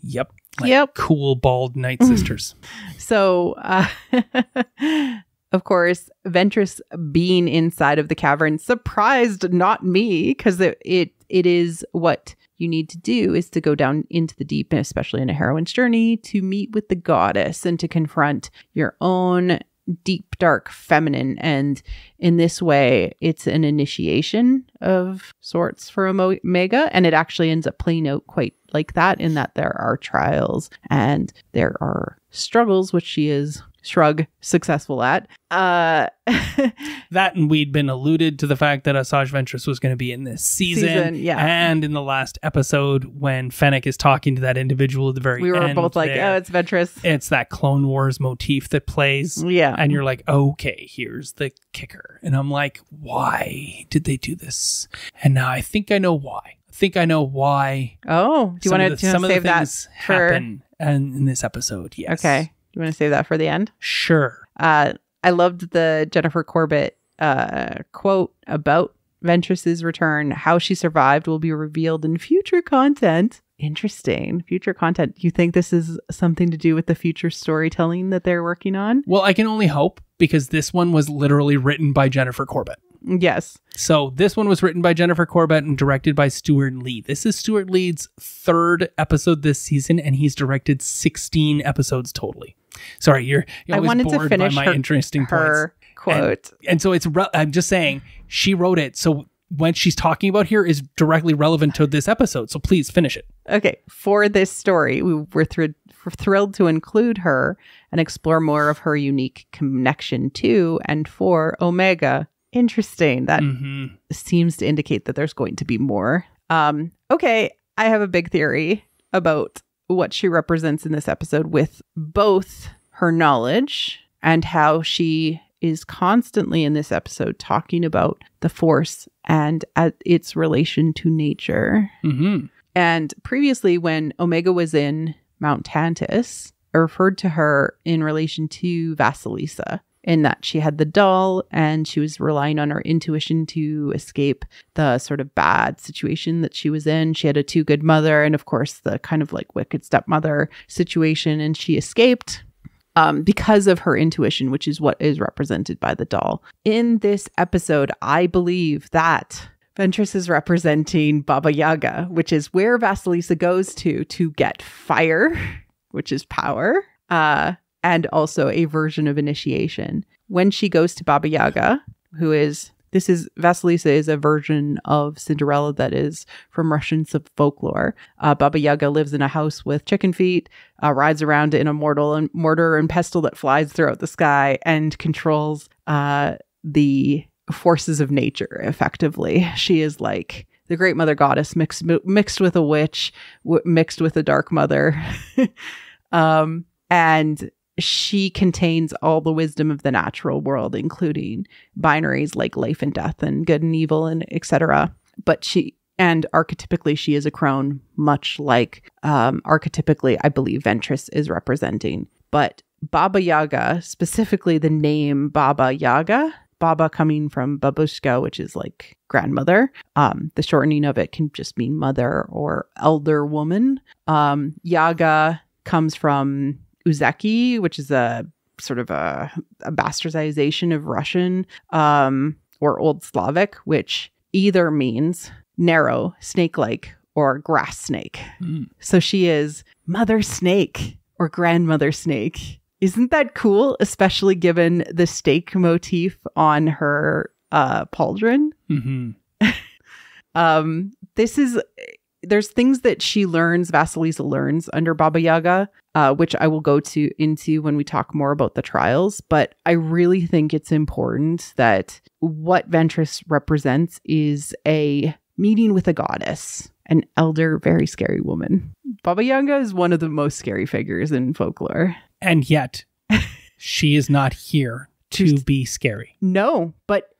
yep. Like Yep. Cool bald night sisters. So, uh, of course, Ventress being inside of the cavern surprised not me because it, it it is what you need to do is to go down into the deep, especially in a heroine's journey, to meet with the goddess and to confront your own deep, dark feminine. And in this way, it's an initiation of sorts for Omega, and it actually ends up playing out quite like that in that there are trials and there are struggles, which she is shrug successful at. Uh, that and we'd been alluded to the fact that Asajj Ventress was going to be in this season. Season, yeah. And in the last episode, when Fennec is talking to that individual at the very end. we were both like, there, oh, it's Ventress. it's that Clone Wars motif that plays. Yeah. And you're like, okay, here's the kicker. And I'm like, why did they do this? And now I think I know why. I think I know why. oh, do you want to the- of the save that for? happen and in this episode? Yes. Okay. Do you want to save that for the end? Sure. Uh, I loved the Jennifer Corbett uh, quote about Ventress's return. How she survived will be revealed in future content. Interesting. Future content. You think this is something to do with the future storytelling that they're working on? Well, I can only hope because this one was literally written by Jennifer Corbett. Yes. So this one was written by Jennifer Corbett and directed by Steward Lee. This is Steward Lee's third episode this season, and he's directed 16 episodes totally. Sorry, you're, you're I always wanted to finish by my her- interesting points. Her quote. And so it's, I'm just saying, she wrote it. So what she's talking about here is directly relevant to this episode. So please finish it. Okay, for this story, we were thr- thrilled to include her and explore more of her unique connection to and for Omega. Interesting. That hmm seems to indicate that there's going to be more. Um, okay, I have a big theory about what she represents in this episode with both her knowledge and how she is constantly in this episode talking about the force and at its relation to nature. hmm And previously, when Omega was in Mount Tantiss, I referred to her in relation to Vasilisa, in that she had the doll and she was relying on her intuition to escape the sort of bad situation that she was in. She had a too good mother, and of course, the kind of like wicked stepmother situation, and she escaped. Um, because of her intuition, which is what is represented by the doll. In this episode, I believe that Ventress is representing Baba Yaga, which is where Vasilisa goes to to get fire, which is power, uh, and also a version of initiation. When she goes to Baba Yaga, who is this is Vasilisa is a version of Cinderella that is from Russian folklore. Uh, Baba Yaga lives in a house with chicken feet, uh, rides around in a mortal and mortar and pestle that flies throughout the sky, and controls uh, the forces of nature effectively she is like the great mother goddess mixed mixed with a witch mixed with a dark mother um and she contains all the wisdom of the natural world including binaries like life and death and good and evil and etc but she and archetypically, she is a crone, much like um, archetypically, I believe Ventress is representing. But Baba Yaga, specifically the name Baba Yaga, Baba coming from babushka, which is like grandmother. Um, the shortening of it can just mean mother or elder woman. Um, Yaga comes from Uzeki, which is a sort of a, a bastardization of Russian um, or Old Slavic, which either means narrow, snake like, or grass snake. Mm. So she is mother snake or grandmother snake. Isn't that cool? Especially given the stake motif on her uh, pauldron. hmm Um, this is there's things that she learns, Vasilisa learns under Baba Yaga, uh, which I will go to into when we talk more about the trials. But I really think it's important that what Ventress represents is a meeting with a goddess, an elder, very scary woman. Baba Yaga is one of the most scary figures in folklore. And yet, she is not here to She's- be scary. No, but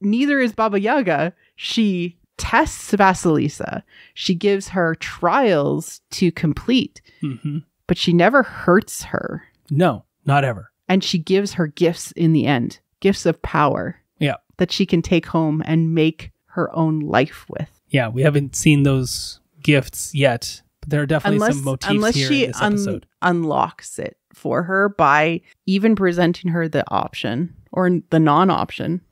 neither is Baba Yaga. She tests Vasilisa. She gives her trials to complete, hmm but she never hurts her. No, not ever. And she gives her gifts in the end gifts of power Yeah. that she can take home and make her own life with. Yeah, we haven't seen those gifts yet, but there are definitely Unless, some motifs unless here she in this un- episode. unlocks it for her by even presenting her the option or the non option.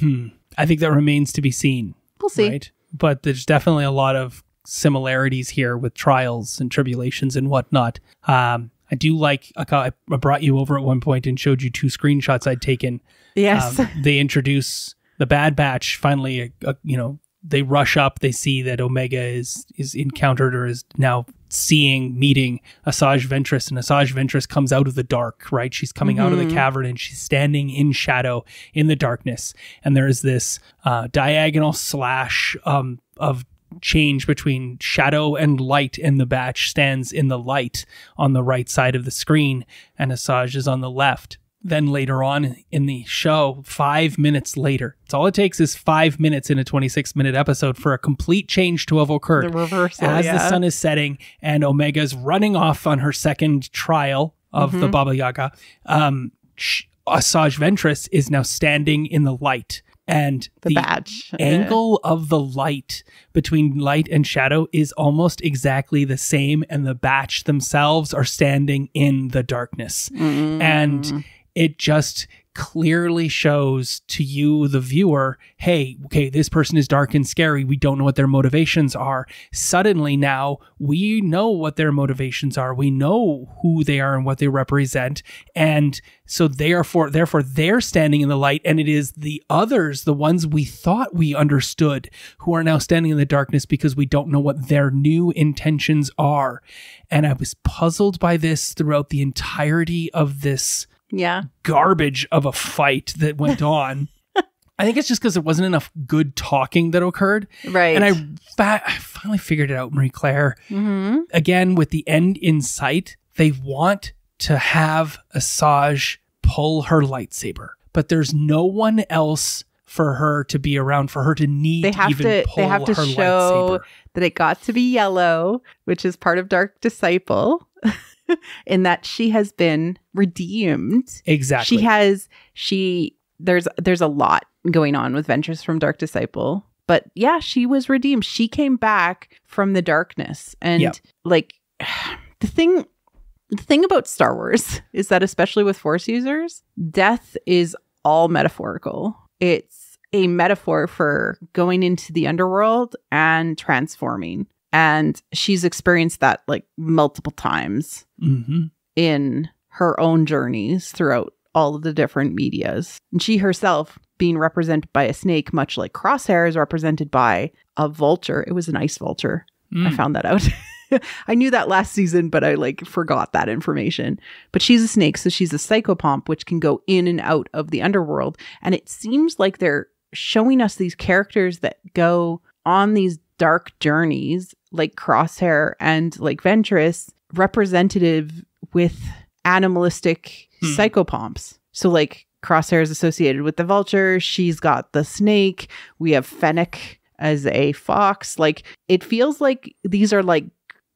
Hmm. I think that remains to be seen. We'll see. Right? But there's definitely a lot of similarities here with trials and tribulations and whatnot. Um, I do like, I brought you over at one point and showed you two screenshots I'd taken. Yes. Um, they introduce the Bad Batch. Finally, uh, you know, they rush up. They see that Omega is is encountered or is now seeing, meeting Asajj Ventress, and Asajj Ventress comes out of the dark. Right, she's coming out of the Mhm. cavern and she's standing in shadow in the darkness. And there is this uh, diagonal slash um, of change between shadow and light and the batch stands in the light on the right side of the screen and Asajj is on the left then later on in the show, five minutes later, it's all it takes is five minutes in a 26 minute episode for a complete change to have occurred. the reversal. As yeah. the sun is setting and Omega's running off on her second trial of the Mhm. Baba Yaga, um, Asajj Ventress is now standing in the light. And the, badge. angle of the light between light and shadow is almost exactly the same, and the batch themselves are standing in the darkness Mm. and it just clearly shows to you the viewer hey okay this person is dark and scary. We don't know what their motivations are. Suddenly now we know what their motivations are. We know who they are and what they represent. And so therefore therefore they're standing in the light and it is the others the ones we thought we understood who are now standing in the darkness because we don't know what their new intentions are. And i was puzzled by this throughout the entirety of this yeah. garbage of a fight that went on. I think it's just because there wasn't enough good talking that occurred. Right. And I, fa- I finally figured it out, Marie Claire. hmm Again, with the end in sight, they want to have Asajj pull her lightsaber, but there's no one else for her to be around, for her to need They to have even to- pull they have to her show- lightsaber. that it got to be yellow, which is part of Dark Disciple, in that she has been redeemed. Exactly. She has she there's there's a lot going on with Ventress from Dark Disciple. But yeah, she was redeemed. She came back from the darkness. And Yep. like the thing the thing about Star Wars is that especially with force users, death is all metaphorical. It's a metaphor for going into the underworld and transforming. And she's experienced that like multiple times hmm in her own journeys throughout all of the different medias. And she herself being represented by a snake, much like Crosshair is represented by a vulture. It was an ice vulture. I Mm. found that out. I knew that last season, but I like forgot that information. But she's a snake, so she's a psychopomp, which can go in and out of the underworld. And it seems like they're showing us these characters that go on these dark journeys, like Crosshair and like Ventress, representative with animalistic Hmm. psychopomps. So like Crosshair is associated with the vulture. She's got the snake. We have Fennec as a fox. Like it feels like these are like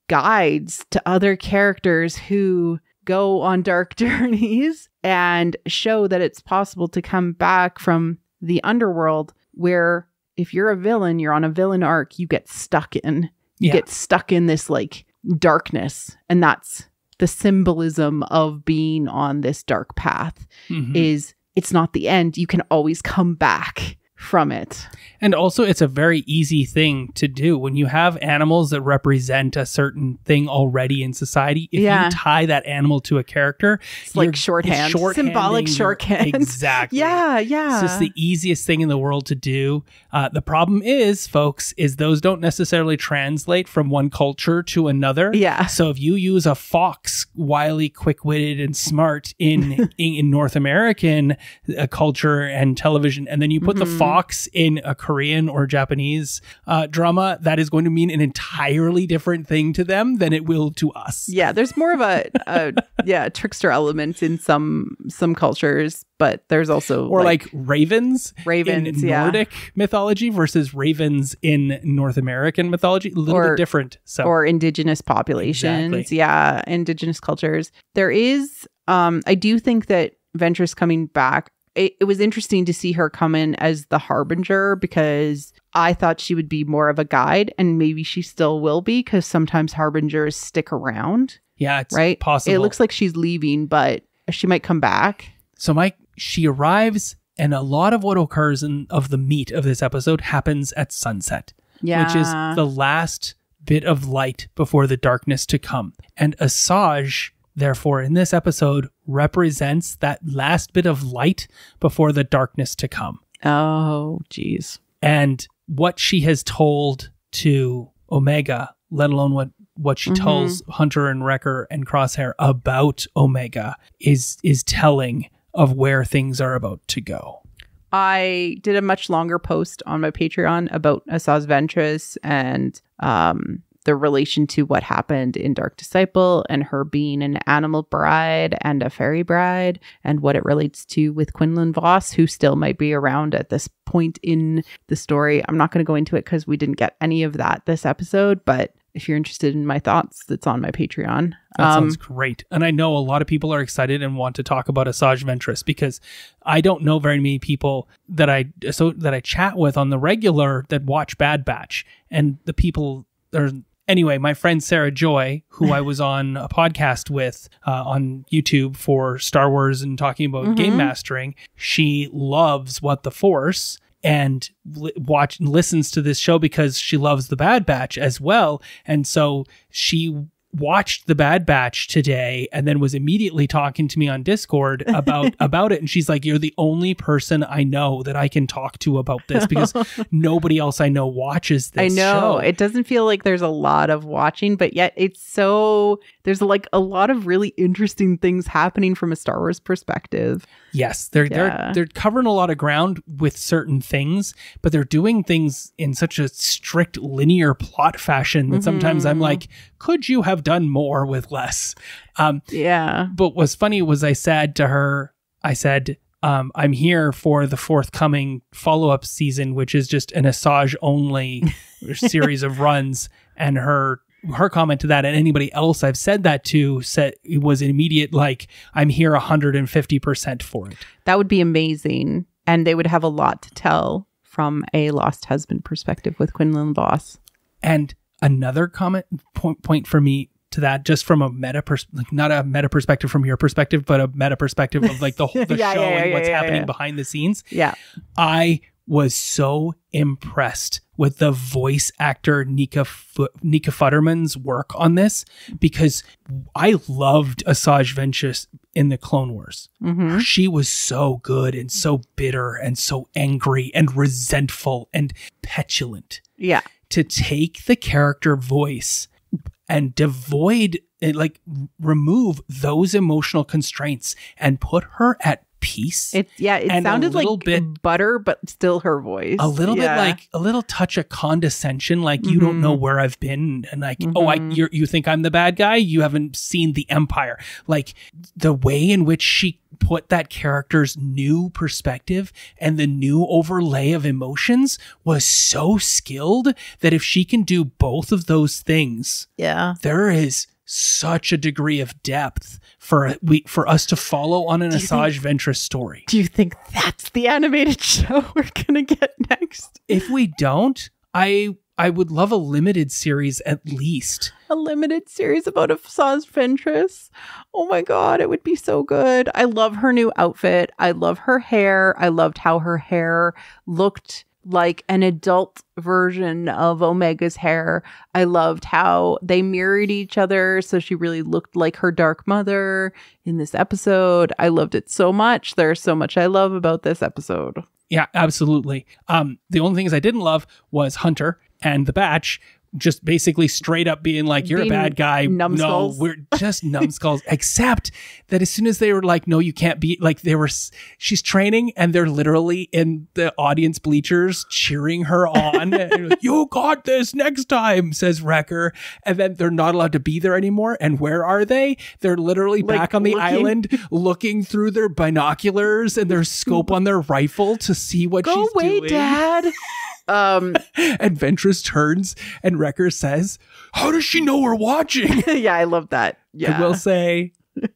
guides to other characters who go on dark journeys and show that it's possible to come back from the underworld where if you're a villain, you're on a villain arc, you get stuck in. You Yeah. get stuck in this like darkness. And that's the symbolism of being on this dark path Mhm. is it's not the end. You can always come back from it. And also, it's a very easy thing to do when you have animals that represent a certain thing already in society. If Yeah. you tie that animal to a character, It's like shorthand, it's symbolic shorthand. Exactly. Yeah, yeah. It's just the easiest thing in the world to do. Uh, the problem is, folks, is those don't necessarily translate from one culture to another. Yeah. So if you use a fox, wily, quick-witted, and smart in in, in North American uh, culture and television, and then you put the Mhm. Fox in a Korean or Japanese uh, drama, that is going to mean an entirely different thing to them than it will to us. Yeah, there's more of a, a yeah trickster element in some some cultures, but there's also Or like, ravens, ravens, in yeah, Nordic mythology versus ravens in North American mythology, a little Or- bit different. So or indigenous populations. Exactly. Yeah, indigenous cultures. There is, um, I do think that Ventress coming back. It, it was interesting to see her come in as the harbinger because I thought she would be more of a guide, and maybe she still will be because sometimes harbingers stick around, yeah, it's right? possible. It looks like she's leaving, but she might come back. So Mike, she arrives, and a lot of what occurs in of the meat of this episode happens at sunset, Yeah, which is the last bit of light before the darkness to come. And Asajj, therefore, in this episode, represents that last bit of light before the darkness to come. oh, geez. And what she has told to Omega, let alone what what she Mhm. tells Hunter and Wrecker and Crosshair about Omega is is telling of where things are about to go. I did a much longer post on my Patreon about Asajj Ventress and um, the relation to what happened in Dark Disciple and her being an animal bride and a fairy bride and what it relates to with Quinlan Vos, who still might be around at this point in the story. I'm not going to go into it because we didn't get any of that this episode, but if you're interested in my thoughts, that's on my Patreon. That Um, sounds great. And I know a lot of people are excited and want to talk about Asajj Ventress because I don't know very many people that I so that I chat with on the regular that watch Bad Batch. And the people are anyway, my friend Sarah Joy, who I was on a podcast with uh, on YouTube for Star Wars and talking about game Mhm. mastering, she loves What the Force and li- watch listens to this show because she loves the Bad Batch as well, and so she watched the Bad Batch today and then was immediately talking to me on Discord about about it and she's like you're the only person I know that I can talk to about this because nobody else I know watches this I know show. it doesn't feel like there's a lot of watching, but yet it's so there's like a lot of really interesting things happening from a Star Wars perspective. Yes, they're Yeah. they're they're covering a lot of ground with certain things, but they're doing things in such a strict linear plot fashion that sometimes I'm Mhm. like, could you have done more with less? Um, Yeah. but what's funny was I said to her, I said, um, I'm here for the forthcoming follow up season, which is just an Asajj only series of runs, and her her comment to that and anybody else I've said that to said it was an immediate like I'm here 150% for it. That would be amazing. And they would have a lot to tell from a lost husband perspective with Quinlan Vos. And another comment point point for me to that, just from a meta pers- like not a meta perspective from your perspective, but a meta perspective of like the whole the Yeah, show yeah, yeah, and what's happening behind the scenes. Yeah. I was so impressed with the voice actor Nika Fu- Nika Futterman's work on this because I loved Asajj Ventress in the Clone Wars. hmm She was so good and so bitter and so angry and resentful and petulant Yeah. to take the character voice and devoid like remove those emotional constraints and put her at peace. It yeah, it And a sounded like little bit- butter, but still her voice. a little Yeah. bit like a little touch of condescension like you don't know where i've been and like oh i Mhm. you you think i'm the bad guy you haven't seen the empire like the way in which she put that character's new perspective and the new overlay of emotions was so skilled that if she can do both of those things yeah. there is such a degree of depth for we for us to follow on an Asajj Ventress story. Do you think that's the animated show we're gonna get next? if we don't, I I would love a limited series at least. A limited series about Asajj Ventress. Oh my god, it would be so good. I love her new outfit. I love her hair. I loved how her hair looked like an adult version of Omega's hair. I loved how they mirrored each other. So she really looked like her dark mother in this episode. I loved it so much. There's so much I love about this episode. Yeah, absolutely. Um, the only things I didn't love was Hunter and the Batch. Just basically straight up being like, "You're Being a bad guy." no, we're just numbskulls. Except that as soon as they were like, "No, you can't be," like they were, she's training, and they're literally in the audience bleachers cheering her on. Like, you got this next time, says Wrecker, and then they're not allowed to be there anymore. And where are they? They're literally Like, back on the looking- island, looking through their binoculars and their scope on their rifle to see what Go she's away, doing. Dad. Um, And Ventress turns and Wrecker says, How does she know we're watching? yeah, I love that. Yeah, I will say,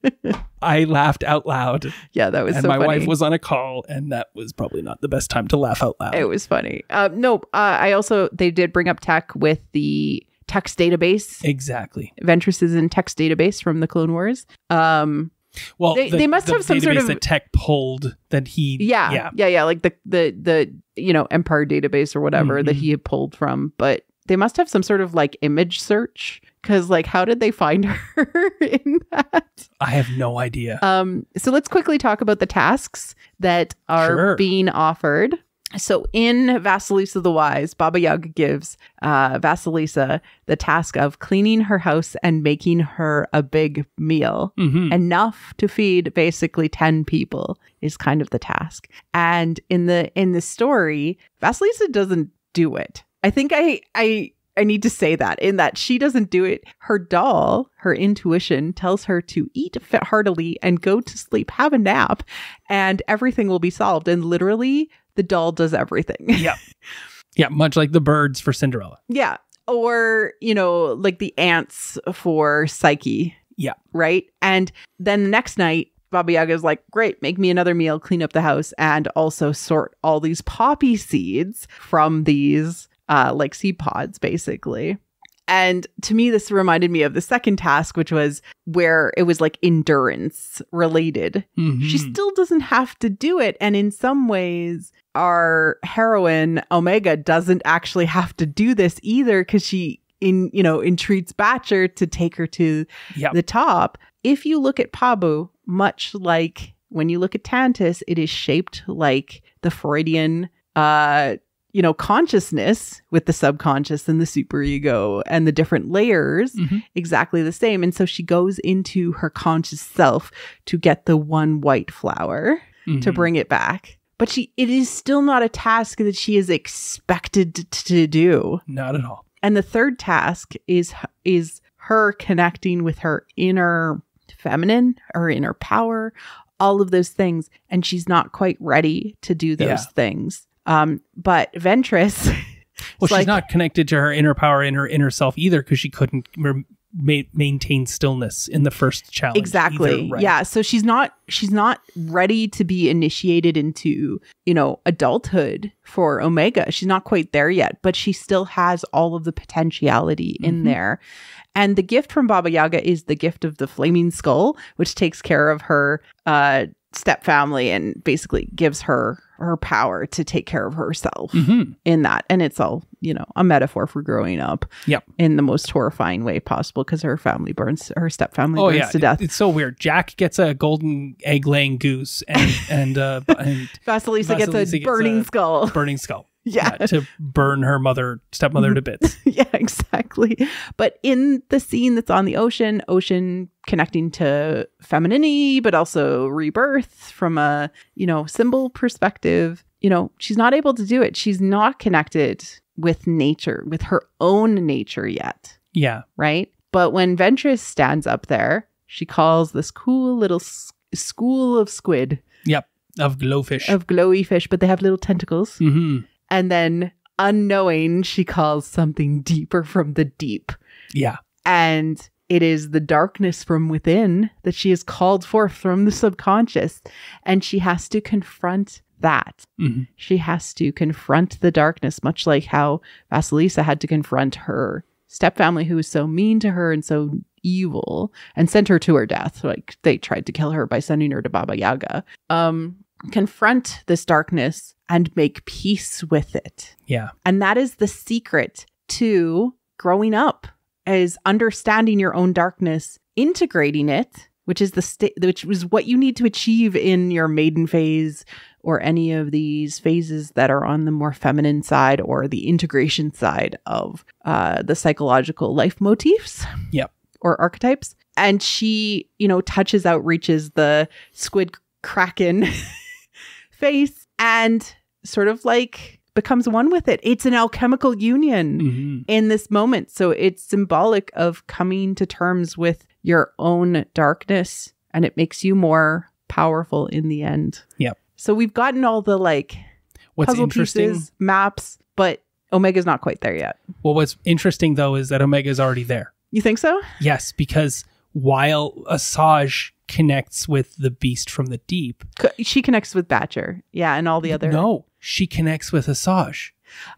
I laughed out loud. yeah, that was and so my funny. wife was on a call, and that was probably not the best time to laugh out loud. It was funny. Uh, no, uh, I also they did bring up tech with the Tech's database. exactly. Ventress is in Tech's database from the Clone Wars. Um, Well, They- the- they must the have some sort of- that Tech pulled that he. yeah, Yeah. yeah, yeah, like the the the you know Empire database or whatever that Mhm. he had pulled from. But they must have some sort of like image search because like how did they find her in that? I have no idea. Um, so let's quickly talk about the tasks that are Sure. being offered. So in Vasilisa the Wise, Baba Yaga gives uh, Vasilisa the task of cleaning her house and making her a big meal. Mhm. Enough to feed basically 10 people is kind of the task. And in the in the story, Vasilisa doesn't do it. I think I I I need to say that in that she doesn't do it. Her doll, her intuition tells her to eat heartily and go to sleep, have a nap, and everything will be solved. And literally, the doll does everything. yeah. Yeah, much like the birds for Cinderella. yeah. Or, you know, like the ants for Psyche. Yeah. Right. And then the next night, Baba Yaga is like, great, make me another meal, clean up the house, and also sort all these poppy seeds from these uh like seed pods, basically. And to me, this reminded me of the second task, which was where it was like endurance related. She Mhm. still doesn't have to do it. And in some ways, our heroine, Omega, doesn't actually have to do this either because she in you know entreats Batcher to take her to Yep. the top. If you look at Pabu, much like when you look at Tantiss, it is shaped like the Freudian uh you know consciousness with the subconscious and the superego and the different layers Mhm. exactly the same and so she goes into her conscious self to get the one white flower to Mhm. bring it back but she it is still not a task that she is expected to do Not at all. and the third task is is her connecting with her inner feminine her inner power all of those things and she's not quite ready to do those Yeah. things um but ventress Well, she's like- not connected to her inner power in her inner self either because she couldn't ma- maintain stillness in the first challenge. exactly either, right? yeah so she's not she's not ready to be initiated into you know adulthood for omega she's not quite there yet but she still has all of the potentiality in Mhm. there and the gift from baba yaga is the gift of the flaming skull which takes care of her uh step family and basically gives her her power to take care of herself Mhm. in that and it's all you know a metaphor for growing up Yep. in the most horrifying way possible because her family burns her step family Oh burns yeah, to death It's so weird. Jack gets a golden egg laying goose, and and uh, and Vasilisa, gets Vasilisa a gets burning a- skull. burning skull. yeah. to burn her mother stepmother to bits. yeah, exactly. But in the scene that's on the ocean, ocean connecting to femininity, but also rebirth from a, you know, symbol perspective, you know, she's not able to do it. She's not connected with nature, with her own nature yet, Yeah. right? But when Ventress stands up there, she calls this cool little s- school of squid, Yep. Of glowfish. of glowy fish, but they have little tentacles. hmm And then, unknowing, she calls something deeper from the deep. Yeah. And it is the darkness from within that she is called forth from the subconscious. And she has to confront that. hmm She has to confront the darkness, much like how Vasilisa had to confront her stepfamily who was so mean to her and so evil and sent her to her death. Like they tried to kill her by sending her to Baba Yaga. Um, confront this darkness and make peace with it. Yeah. And that is the secret to growing up is understanding your own darkness, integrating it, which is the state which is what you need to achieve in your maiden phase or any of these phases that are on the more feminine side or the integration side of uh, the psychological life motifs. Yep. Or archetypes. And she, you know, touches out, reaches the squid kraken face and sort of like becomes one with it. It's an alchemical union hmm in this moment. So it's symbolic of coming to terms with your own darkness and it makes you more powerful in the end. Yep. So we've gotten all the like What's puzzle interesting? pieces, maps, but Omega's not quite there yet. Well, what's interesting though is that Omega is already there. You think so? Yes, because while Asajj connects with the beast from the deep, She connects with Batcher. Yeah, and all the other no, she connects with Asajj.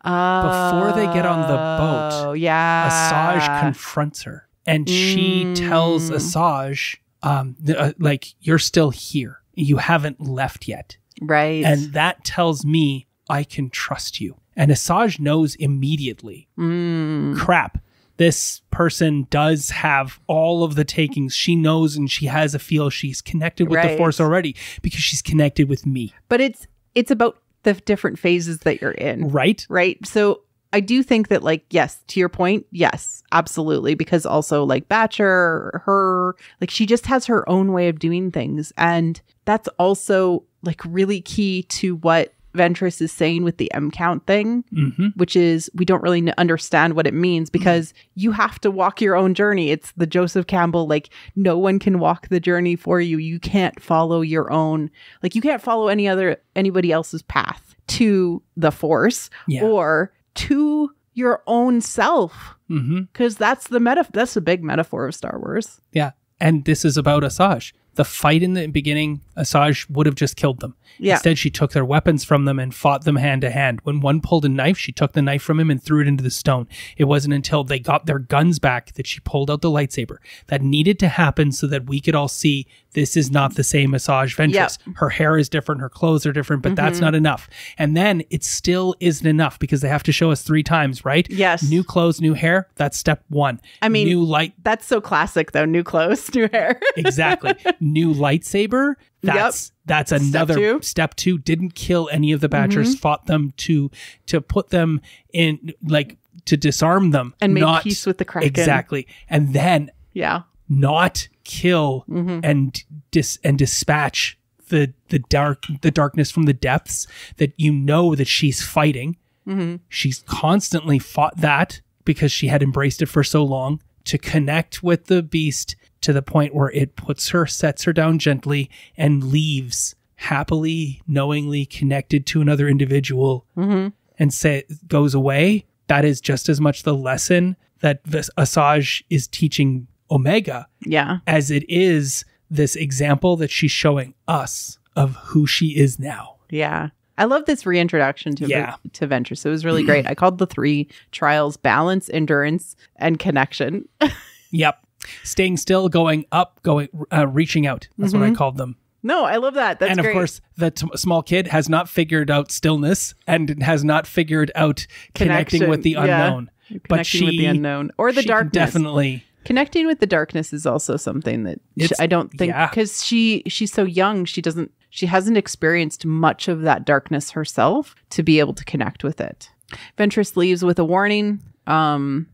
Oh, Before they get on the boat, yeah. Asajj confronts her, and she Mm. tells Asajj, um, uh, like you're still here, you haven't left yet, right. and that tells me I can trust you. And Asajj knows immediately. Mm. Crap. This person does have all of the takings. She knows and she has a feel she's connected with the force already because she's connected with me. But it's it's about the different phases that you're in. Right? right? So I do think that, like, yes, to your point, yes, absolutely. Because also, like, Batcher, her, like, she just has her own way of doing things. And that's also, like, really key to what Ventress is saying with the M count thing, hmm which is we don't really understand what it means because you have to walk your own journey. It's the Joseph Campbell, like, no one can walk the journey for you. You can't follow your own, like, you can't follow any other, anybody else's path to the force Yeah. or to your own self because that's the meta that's the big metaphor of star wars Yeah. And this is about Asajj. The fight in the beginning, Asajj would have just killed them. Yeah. Instead, she took their weapons from them and fought them hand to hand. When one pulled a knife, she took the knife from him and threw it into the stone. It wasn't until they got their guns back that she pulled out the lightsaber. That needed to happen so that we could all see this is not the same Asajj Ventress. Her hair is different, her clothes are different, but that's Mm-hmm. not enough. And then it still isn't enough because they have to show us three times, right? Yes. New clothes, new hair. That's step one. I mean- new light that's so classic though new clothes new hair exactly new lightsaber that's that's another two. Mm-hmm. step two didn't kill any of the batchers fought them to to put them in like to disarm them and make not peace with the kraken exactly and then yeah not kill Mm-hmm. and dis and dispatch the the dark the darkness from the depths that you know that she's fighting Mm-hmm. she's constantly fought that because she had embraced it for so long to connect with the beast to the point where it puts her sets her down gently and leaves happily knowingly connected to another individual Mm-hmm. and say goes away that is just as much the lesson that this Asajj is teaching Omega yeah as it is this example that she's showing us of who she is now. yeah I love this reintroduction to Yeah. to Ventress. It was really great. I called the three trials balance, endurance, and connection. Yep. Staying still, going up, going, uh, reaching out. That's what I called them. No, I love that. Mm-hmm. That's and of great. course, the t- small kid has not figured out stillness and has not figured out connecting with the yeah. unknown. connecting but she, with the unknown or the she darkness. definitely. Connecting with the darkness is also something that she, I don't think yeah. because she she's so young she doesn't she hasn't experienced much of that darkness herself to be able to connect with it. Ventress leaves with a warning. Um,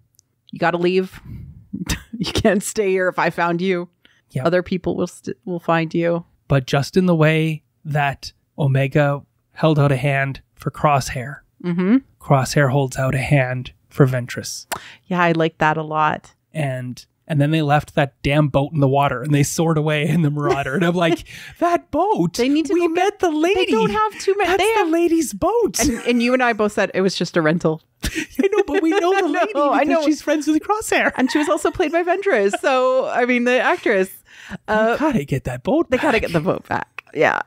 you got to leave. you can't stay here if I found you. Yep. Other people will st- will find you. but just in the way that Omega held out a hand for Crosshair. Mm-hmm. Crosshair holds out a hand for Ventress. Yeah, I like that a lot. And and then they left that damn boat in the water and they soared away in the Marauder. And I'm like, that boat. They need to We met the lady. They don't have too many. That's They the have, lady's boat. and, and you and I both said it was just a rental. I know, but we know the No, lady I know. she's friends with the Crosshair. And she was also played by Ventress. So, I mean, the actress. Uh, you gotta get that boat. they gotta get the boat back. Yeah.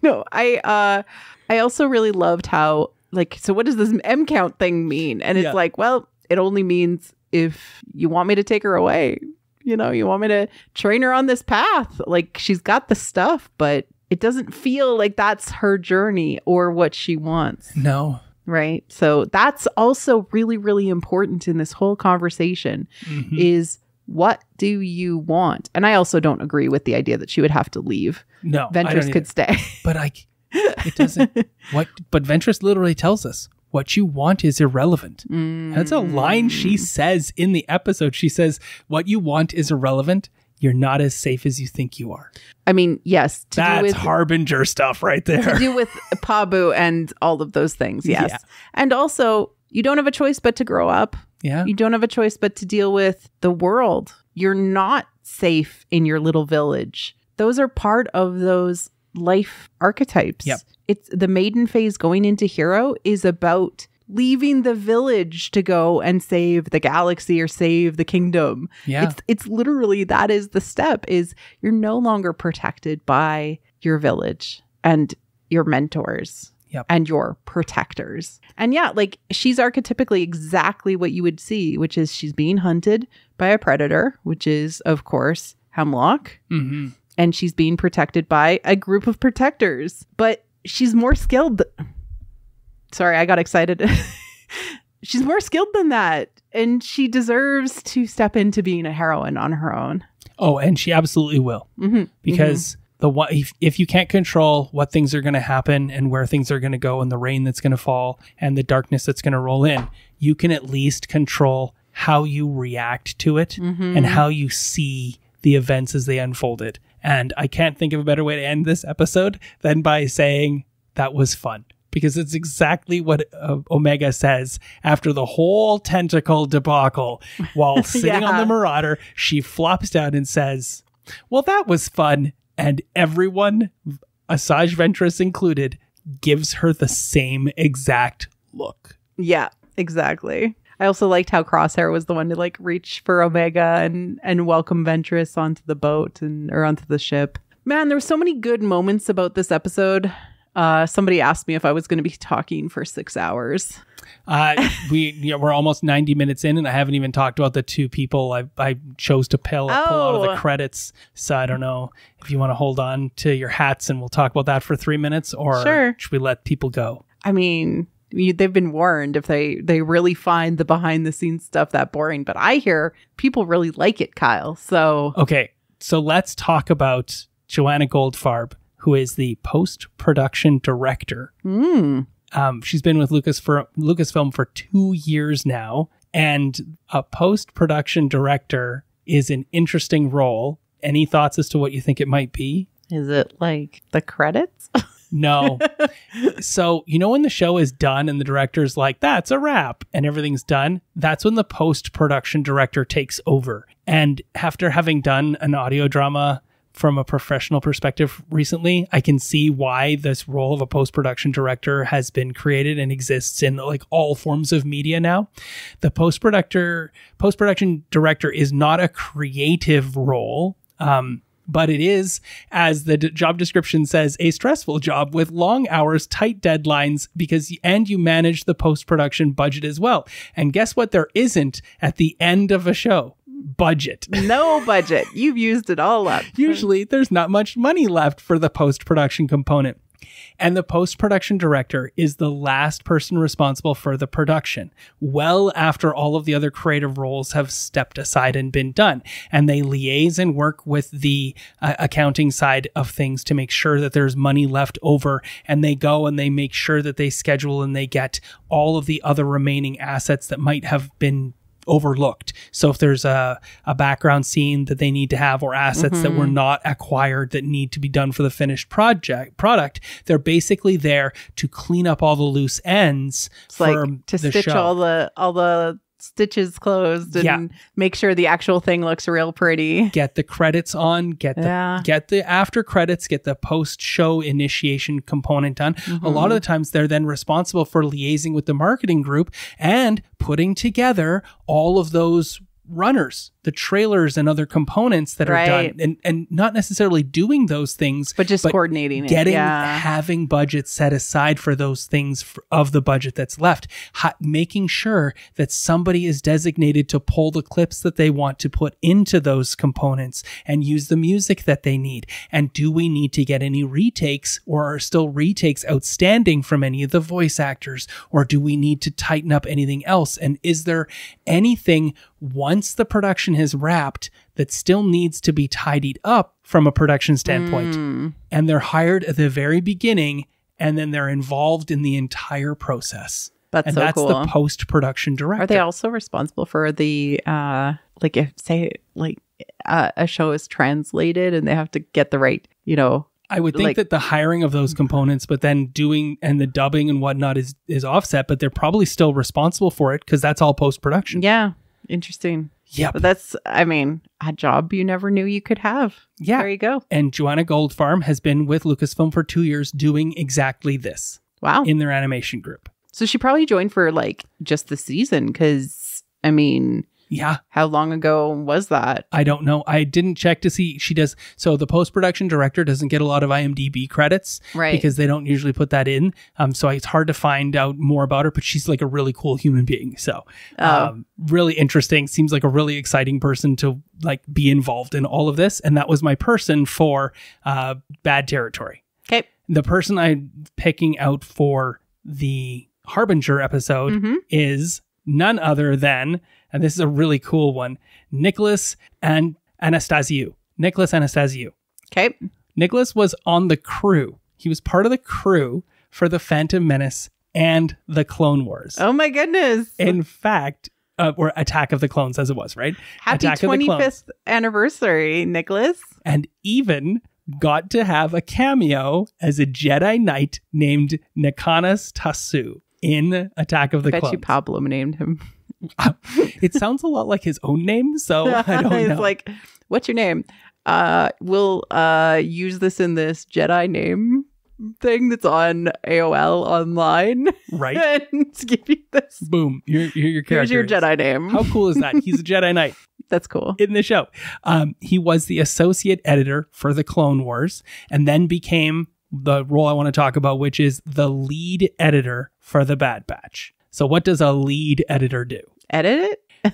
no, I uh I also really loved how like so what does this M count thing mean? And it's Yeah. like, well, it only means if you want me to take her away. You know, you want me to train her on this path. Like she's got the stuff, but it doesn't feel like that's her journey or what she wants. No. Right. So that's also really, really important in this whole conversation Mhm. is what do you want? And I also don't agree with the idea that she would have to leave. No. Ventress either. could stay. But I, it doesn't. what? But Ventress literally tells us what you want is irrelevant. That's a line she Mm. says in the episode. She says, "What you want is irrelevant. You're not as safe as you think you are." I mean, yes, to That's do with harbinger stuff right there. to do with Pabu and all of those things. Yes. Yeah. And also, you don't have a choice but to grow up. Yeah. You don't have a choice but to deal with the world. You're not safe in your little village. Those are part of those life archetypes. Yep. It's the maiden phase going into hero is about leaving the village to go and save the galaxy or save the kingdom. Yeah. It's it's literally that is the step is you're no longer protected by your village and your mentors Yep. and your protectors. And yeah, like she's archetypically exactly what you would see, which is she's being hunted by a predator, which is of course Hemlock, hmm and she's being protected by a group of protectors. But she's more skilled. Sorry, I got excited. she's more skilled than that. And she deserves to step into being a heroine on her own. Oh, and she absolutely will Mm-hmm. because the one if, if you can't control what things are going to happen and where things are going to go and the rain that's going to fall and the darkness that's going to roll in, you can at least control how you react to it Mm-hmm. and how you see the events as they unfolded. And I can't think of a better way to end this episode than by saying that was fun. Because it's exactly what uh, Omega says after the whole tentacle debacle. While sitting on the Marauder, she flops down and says, Well, that was fun. And everyone, Asajj Ventress included, gives her the same exact look. Yeah, exactly. I also liked how Crosshair was the one to like reach for Omega and and welcome Ventress onto the boat and or onto the ship. Man, there were so many good moments about this episode. Uh, somebody asked me if I was going to be talking for six hours. Uh, we you know, we're almost ninety minutes in, and I haven't even talked about the two people I I chose to pull, pull out of the Oh. credits. So I don't know if you want to hold on to your hats, and we'll talk about that for three minutes, or Sure. should we let people go? I mean, they've been warned if they they really find the behind the scenes stuff that boring. But I hear people really like it, Kyle. So Okay, so let's talk about Joanna Goldfarb, who is the post production director mm, Um, she's been with Lucas for Lucasfilm for two years now, and a post production director is an interesting role. Any thoughts as to what you think it might be? is it like the credits? No. so, you know, when the show is done and the director's like, that's a wrap and everything's done, that's when the post production director takes over. And after having done an audio drama from a professional perspective recently, I can see why this role of a post production director has been created and exists in like all forms of media now. The post producer, post production director is not a creative role. Um, but it is, as the d- job description says, a stressful job with long hours, tight deadlines, because and you manage the post production budget as well. And guess what? There isn't at the end of a show budget. no budget. You've used it all up. Usually, there's not much money left for the post production component. And the post production director is the last person responsible for the production, well after all of the other creative roles have stepped aside and been done. And they liaise and work with the uh, accounting side of things to make sure that there's money left over. And they go and they make sure that they schedule and they get all of the other remaining assets that might have been overlooked. So if there's a, a background scene that they need to have or assets that were mm-hmm. not acquired that need to be done for the finished project product, they're basically there to clean up all the loose ends It's for like to stitch show. all the all the stitches closed and Yeah. make sure the actual thing looks real pretty. get the credits on, get the Yeah. get the after credits, get the post show initiation component done. A lot of the mm-hmm. times they're then responsible for liaising with the marketing group and putting together all of those runners, the trailers and other components that are done and and not necessarily doing those things But just coordinating it. getting yeah. having budget set aside for those things f of the budget that's left ha- making sure that somebody is designated to pull the clips that they want to put into those components and use the music that they need and do we need to get any retakes or are still retakes outstanding from any of the voice actors or do we need to tighten up anything else and is there anything once the production has wrapped that still needs to be tidied up from a production standpoint Mm. and they're hired at the very beginning and then they're involved in the entire process. That's and so that's cool. the post production director. Are they also responsible for the uh like if say like uh, a show is translated and they have to get the right, you know, I would think like- that the hiring of those components, but then doing and the dubbing and whatnot is is offset, but they're probably still responsible for it because that's all post production. yeah, interesting. But that's I mean, a job you never knew you could have. Yeah. There you go. And Joanna Goldfarb has been with Lucasfilm for two years doing exactly this Wow. in their animation group. so she probably joined for like just the season cuz I mean, Yeah. how long ago was that? I don't know. I didn't check to see she does. So the post production director doesn't get a lot of IMDb credits, Right. Because they don't usually put that in. Um, so it's hard to find out more about her. But she's like a really cool human being. So, Oh. um, really interesting. Seems like a really exciting person to like be involved in all of this. And that was my person for uh, Bad Territory. Okay. The person I'm picking out for the Harbinger episode Mhm. is none other than, and this is a really cool one, Nicholas and Anastasiou. Nicholas Anastasiou. Okay. Nicholas was on the crew. He was part of the crew for the Phantom Menace and the Clone Wars. Oh my goodness. In fact, uh, or Attack of the Clones, as it was, right? Happy Attack of the Clones. 25th anniversary, Nicholas. and even got to have a cameo as a Jedi Knight named Nicanas Tassu in Attack of the I Bet Clones. you Pablo named him. It sounds a lot like his own name, so I don't know. like, what's your name? Uh, we'll uh use this in this Jedi name thing that's on AOL online right? and give you this. Boom. Your your, your Here's your Jedi name. How cool is that? He's a Jedi Knight. That's cool. in the show. Um, he was the associate editor for the Clone Wars and then became the role I want to talk about, which is the lead editor for the Bad Batch. So, what does a lead editor do? Edit it.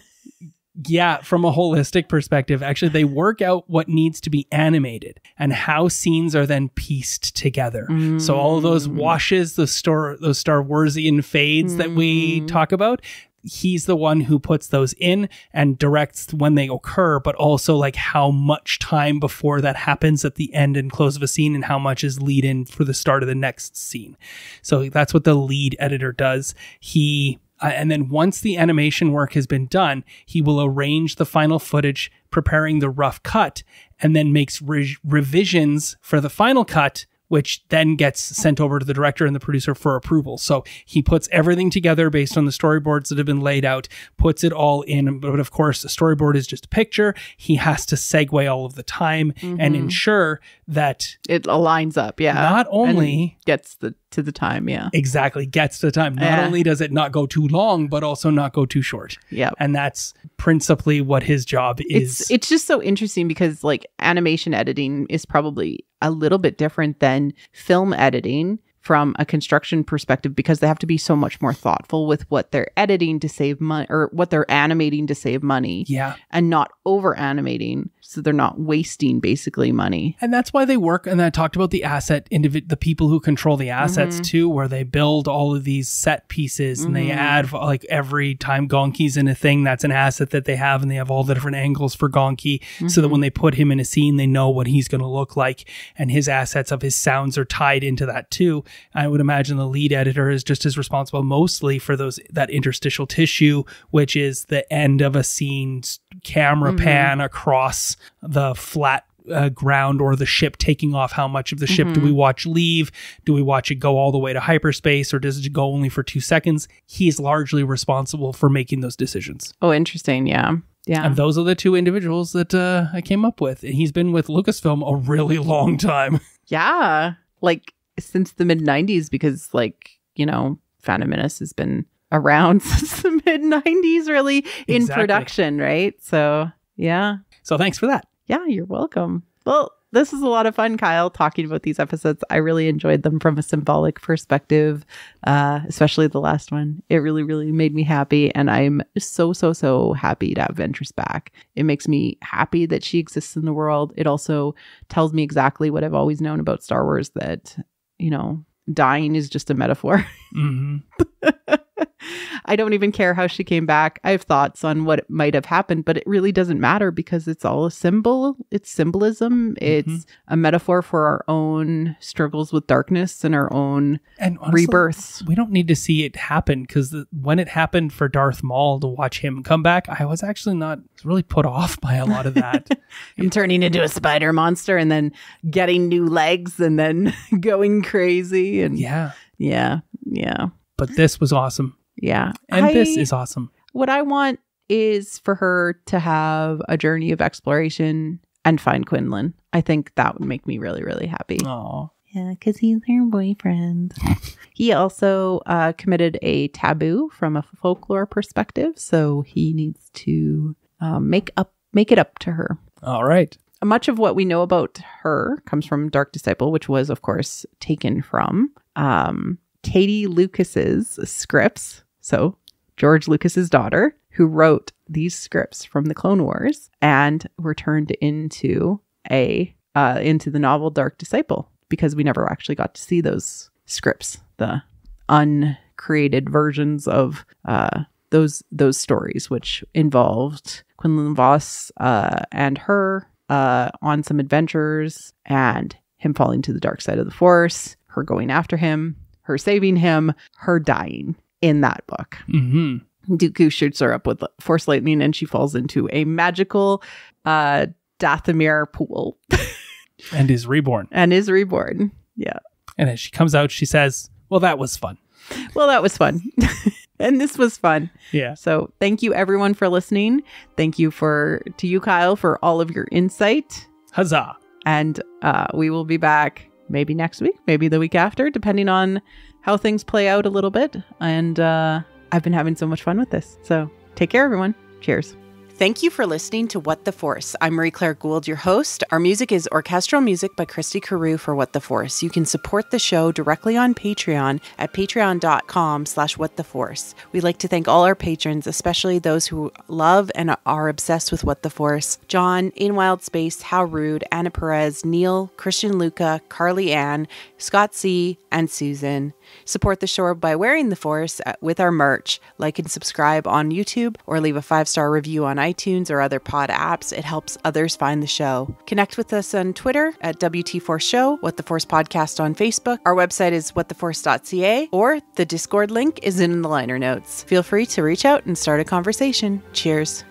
Yeah, from a holistic perspective, actually, they work out what needs to be animated and how scenes are then pieced together. So all those Mm. washes, the star, those Star Warsian fades that we Mm. talk about, he's the one who puts those in and directs when they occur, but also like how much time before that happens at the end and close of a scene and how much is lead in for the start of the next scene. So that's what the lead editor does. He uh, and then once the animation work has been done, he will arrange the final footage, preparing the rough cut, and then makes re- revisions for the final cut, which then gets sent over to the director and the producer for approval. So he puts everything together based on the storyboards that have been laid out, puts it all in. But of course, a storyboard is just a picture. He has to segue all of the time and mm-hmm. ensure that It aligns up. Yeah. not only gets the to the time. Yeah. exactly gets to time. Not Yeah. only does it not go too long, but also not go too short. Yeah. And that's principally what his job is. It's it's just so interesting because like animation editing is probably a little bit different than film editing. From a construction perspective because they have to be so much more thoughtful with what they're editing to save money or what they're animating to save money Yeah. and not over animating so they're not wasting basically money. And that's why they work. And I talked about the asset, individ- the people who control the assets mm-hmm. too, where they build all of these set pieces and they mm-hmm. add like every time Gonky's in a thing, that's an asset that they have, and they have all the different angles for Gonky, so that when mm-hmm. they put him in a scene, they know what he's going to look like, and his assets of his sounds are tied into that too. I would imagine the lead editor is just as responsible mostly for those that interstitial tissue, which is the end of a scene's camera pan across the flat uh, ground or the ship taking off how much of the ship do we watch leave do we watch it go all the way to hyperspace or does it go only for two seconds he's largely responsible for making those decisions Oh, interesting. Yeah. Yeah. and those are the two individuals that uh, i came up with and he's been with lucasfilm a really long time Yeah. Like since the mid 90s, because, like, you know, Phantom Menace has been around since the mid 90s, really, in Exactly. production, right? So, yeah. so thanks for that Yeah, you're welcome. Well, this is a lot of fun, Kyle, talking about these episodes. I really enjoyed them from a symbolic perspective, uh, especially the last one. It really, really made me happy. And I'm so, so, so happy to have Ventress back. It makes me happy that she exists in the world. It also tells me exactly what I've always known about Star Wars that, you know, dying is just a metaphor. hmm I don't even care how she came back. I have thoughts on what might have happened, but it really doesn't matter because it's all a symbol. It's symbolism. It's a metaphor for our own struggles with darkness and our own and honestly, rebirths. we don't need to see it happen because when it happened for darth maul to watch him come back i was actually not really put off by a lot of that I'm turning into a spider monster and then getting new legs and then going crazy. And yeah yeah, yeah, but this was awesome yeah. and this is awesome what I want is for her to have a journey of exploration and find Quinlan. I think that would make me really, really happy. oh Yeah, because he's her boyfriend. he also uh, committed a taboo from a folklore perspective, so he needs to um, make up, make it up to her. all right Much of what we know about her comes from Dark Disciple, which was, of course, taken from um, Katie Lucas's scripts. So George Lucas's daughter, who wrote these scripts from the Clone Wars and were turned into a uh, into the novel Dark Disciple because we never actually got to see those scripts, the uncreated versions of uh, those those stories, which involved Quinlan Vos uh, and her uh, on some adventures, and him falling to the dark side of the Force, her going after him, her saving him, her dying in that book. hmm Dooku shoots her up with force lightning and she falls into a magical uh Dathomir pool and is reborn. and is reborn. Yeah. And as she comes out, she says, Well, that was fun. Well, that was fun. and this was fun. Yeah. So, thank you everyone for listening. Thank you for to you Kyle for all of your insight Huzzah. and uh we will be back maybe next week, maybe the week after, depending on how things play out a little bit. And uh I've been having so much fun with this. So, take care everyone. Cheers. Thank you for listening to What the Force. I'm Marie Claire Gould, your host. Our music is orchestral music by Christy Carew for What the Force. You can support the show directly on Patreon at patreon.com slash what the force. We'd like to thank all our patrons, especially those who love and are obsessed with What the Force. John, In Wild Space, How Rude, Anna Perez, Neil, Christian Luca, Carly Ann, Scott C., and Susan. Support the show by wearing the Force uh, with our merch. Like and subscribe on YouTube or leave a five star review on iTunes or other pod apps. It helps others find the show. Connect with us on Twitter at WT Force Show, What the Force Podcast on Facebook. Our website is whattheforce.ca or the Discord link is in the liner notes. Feel free to reach out and start a conversation. Cheers.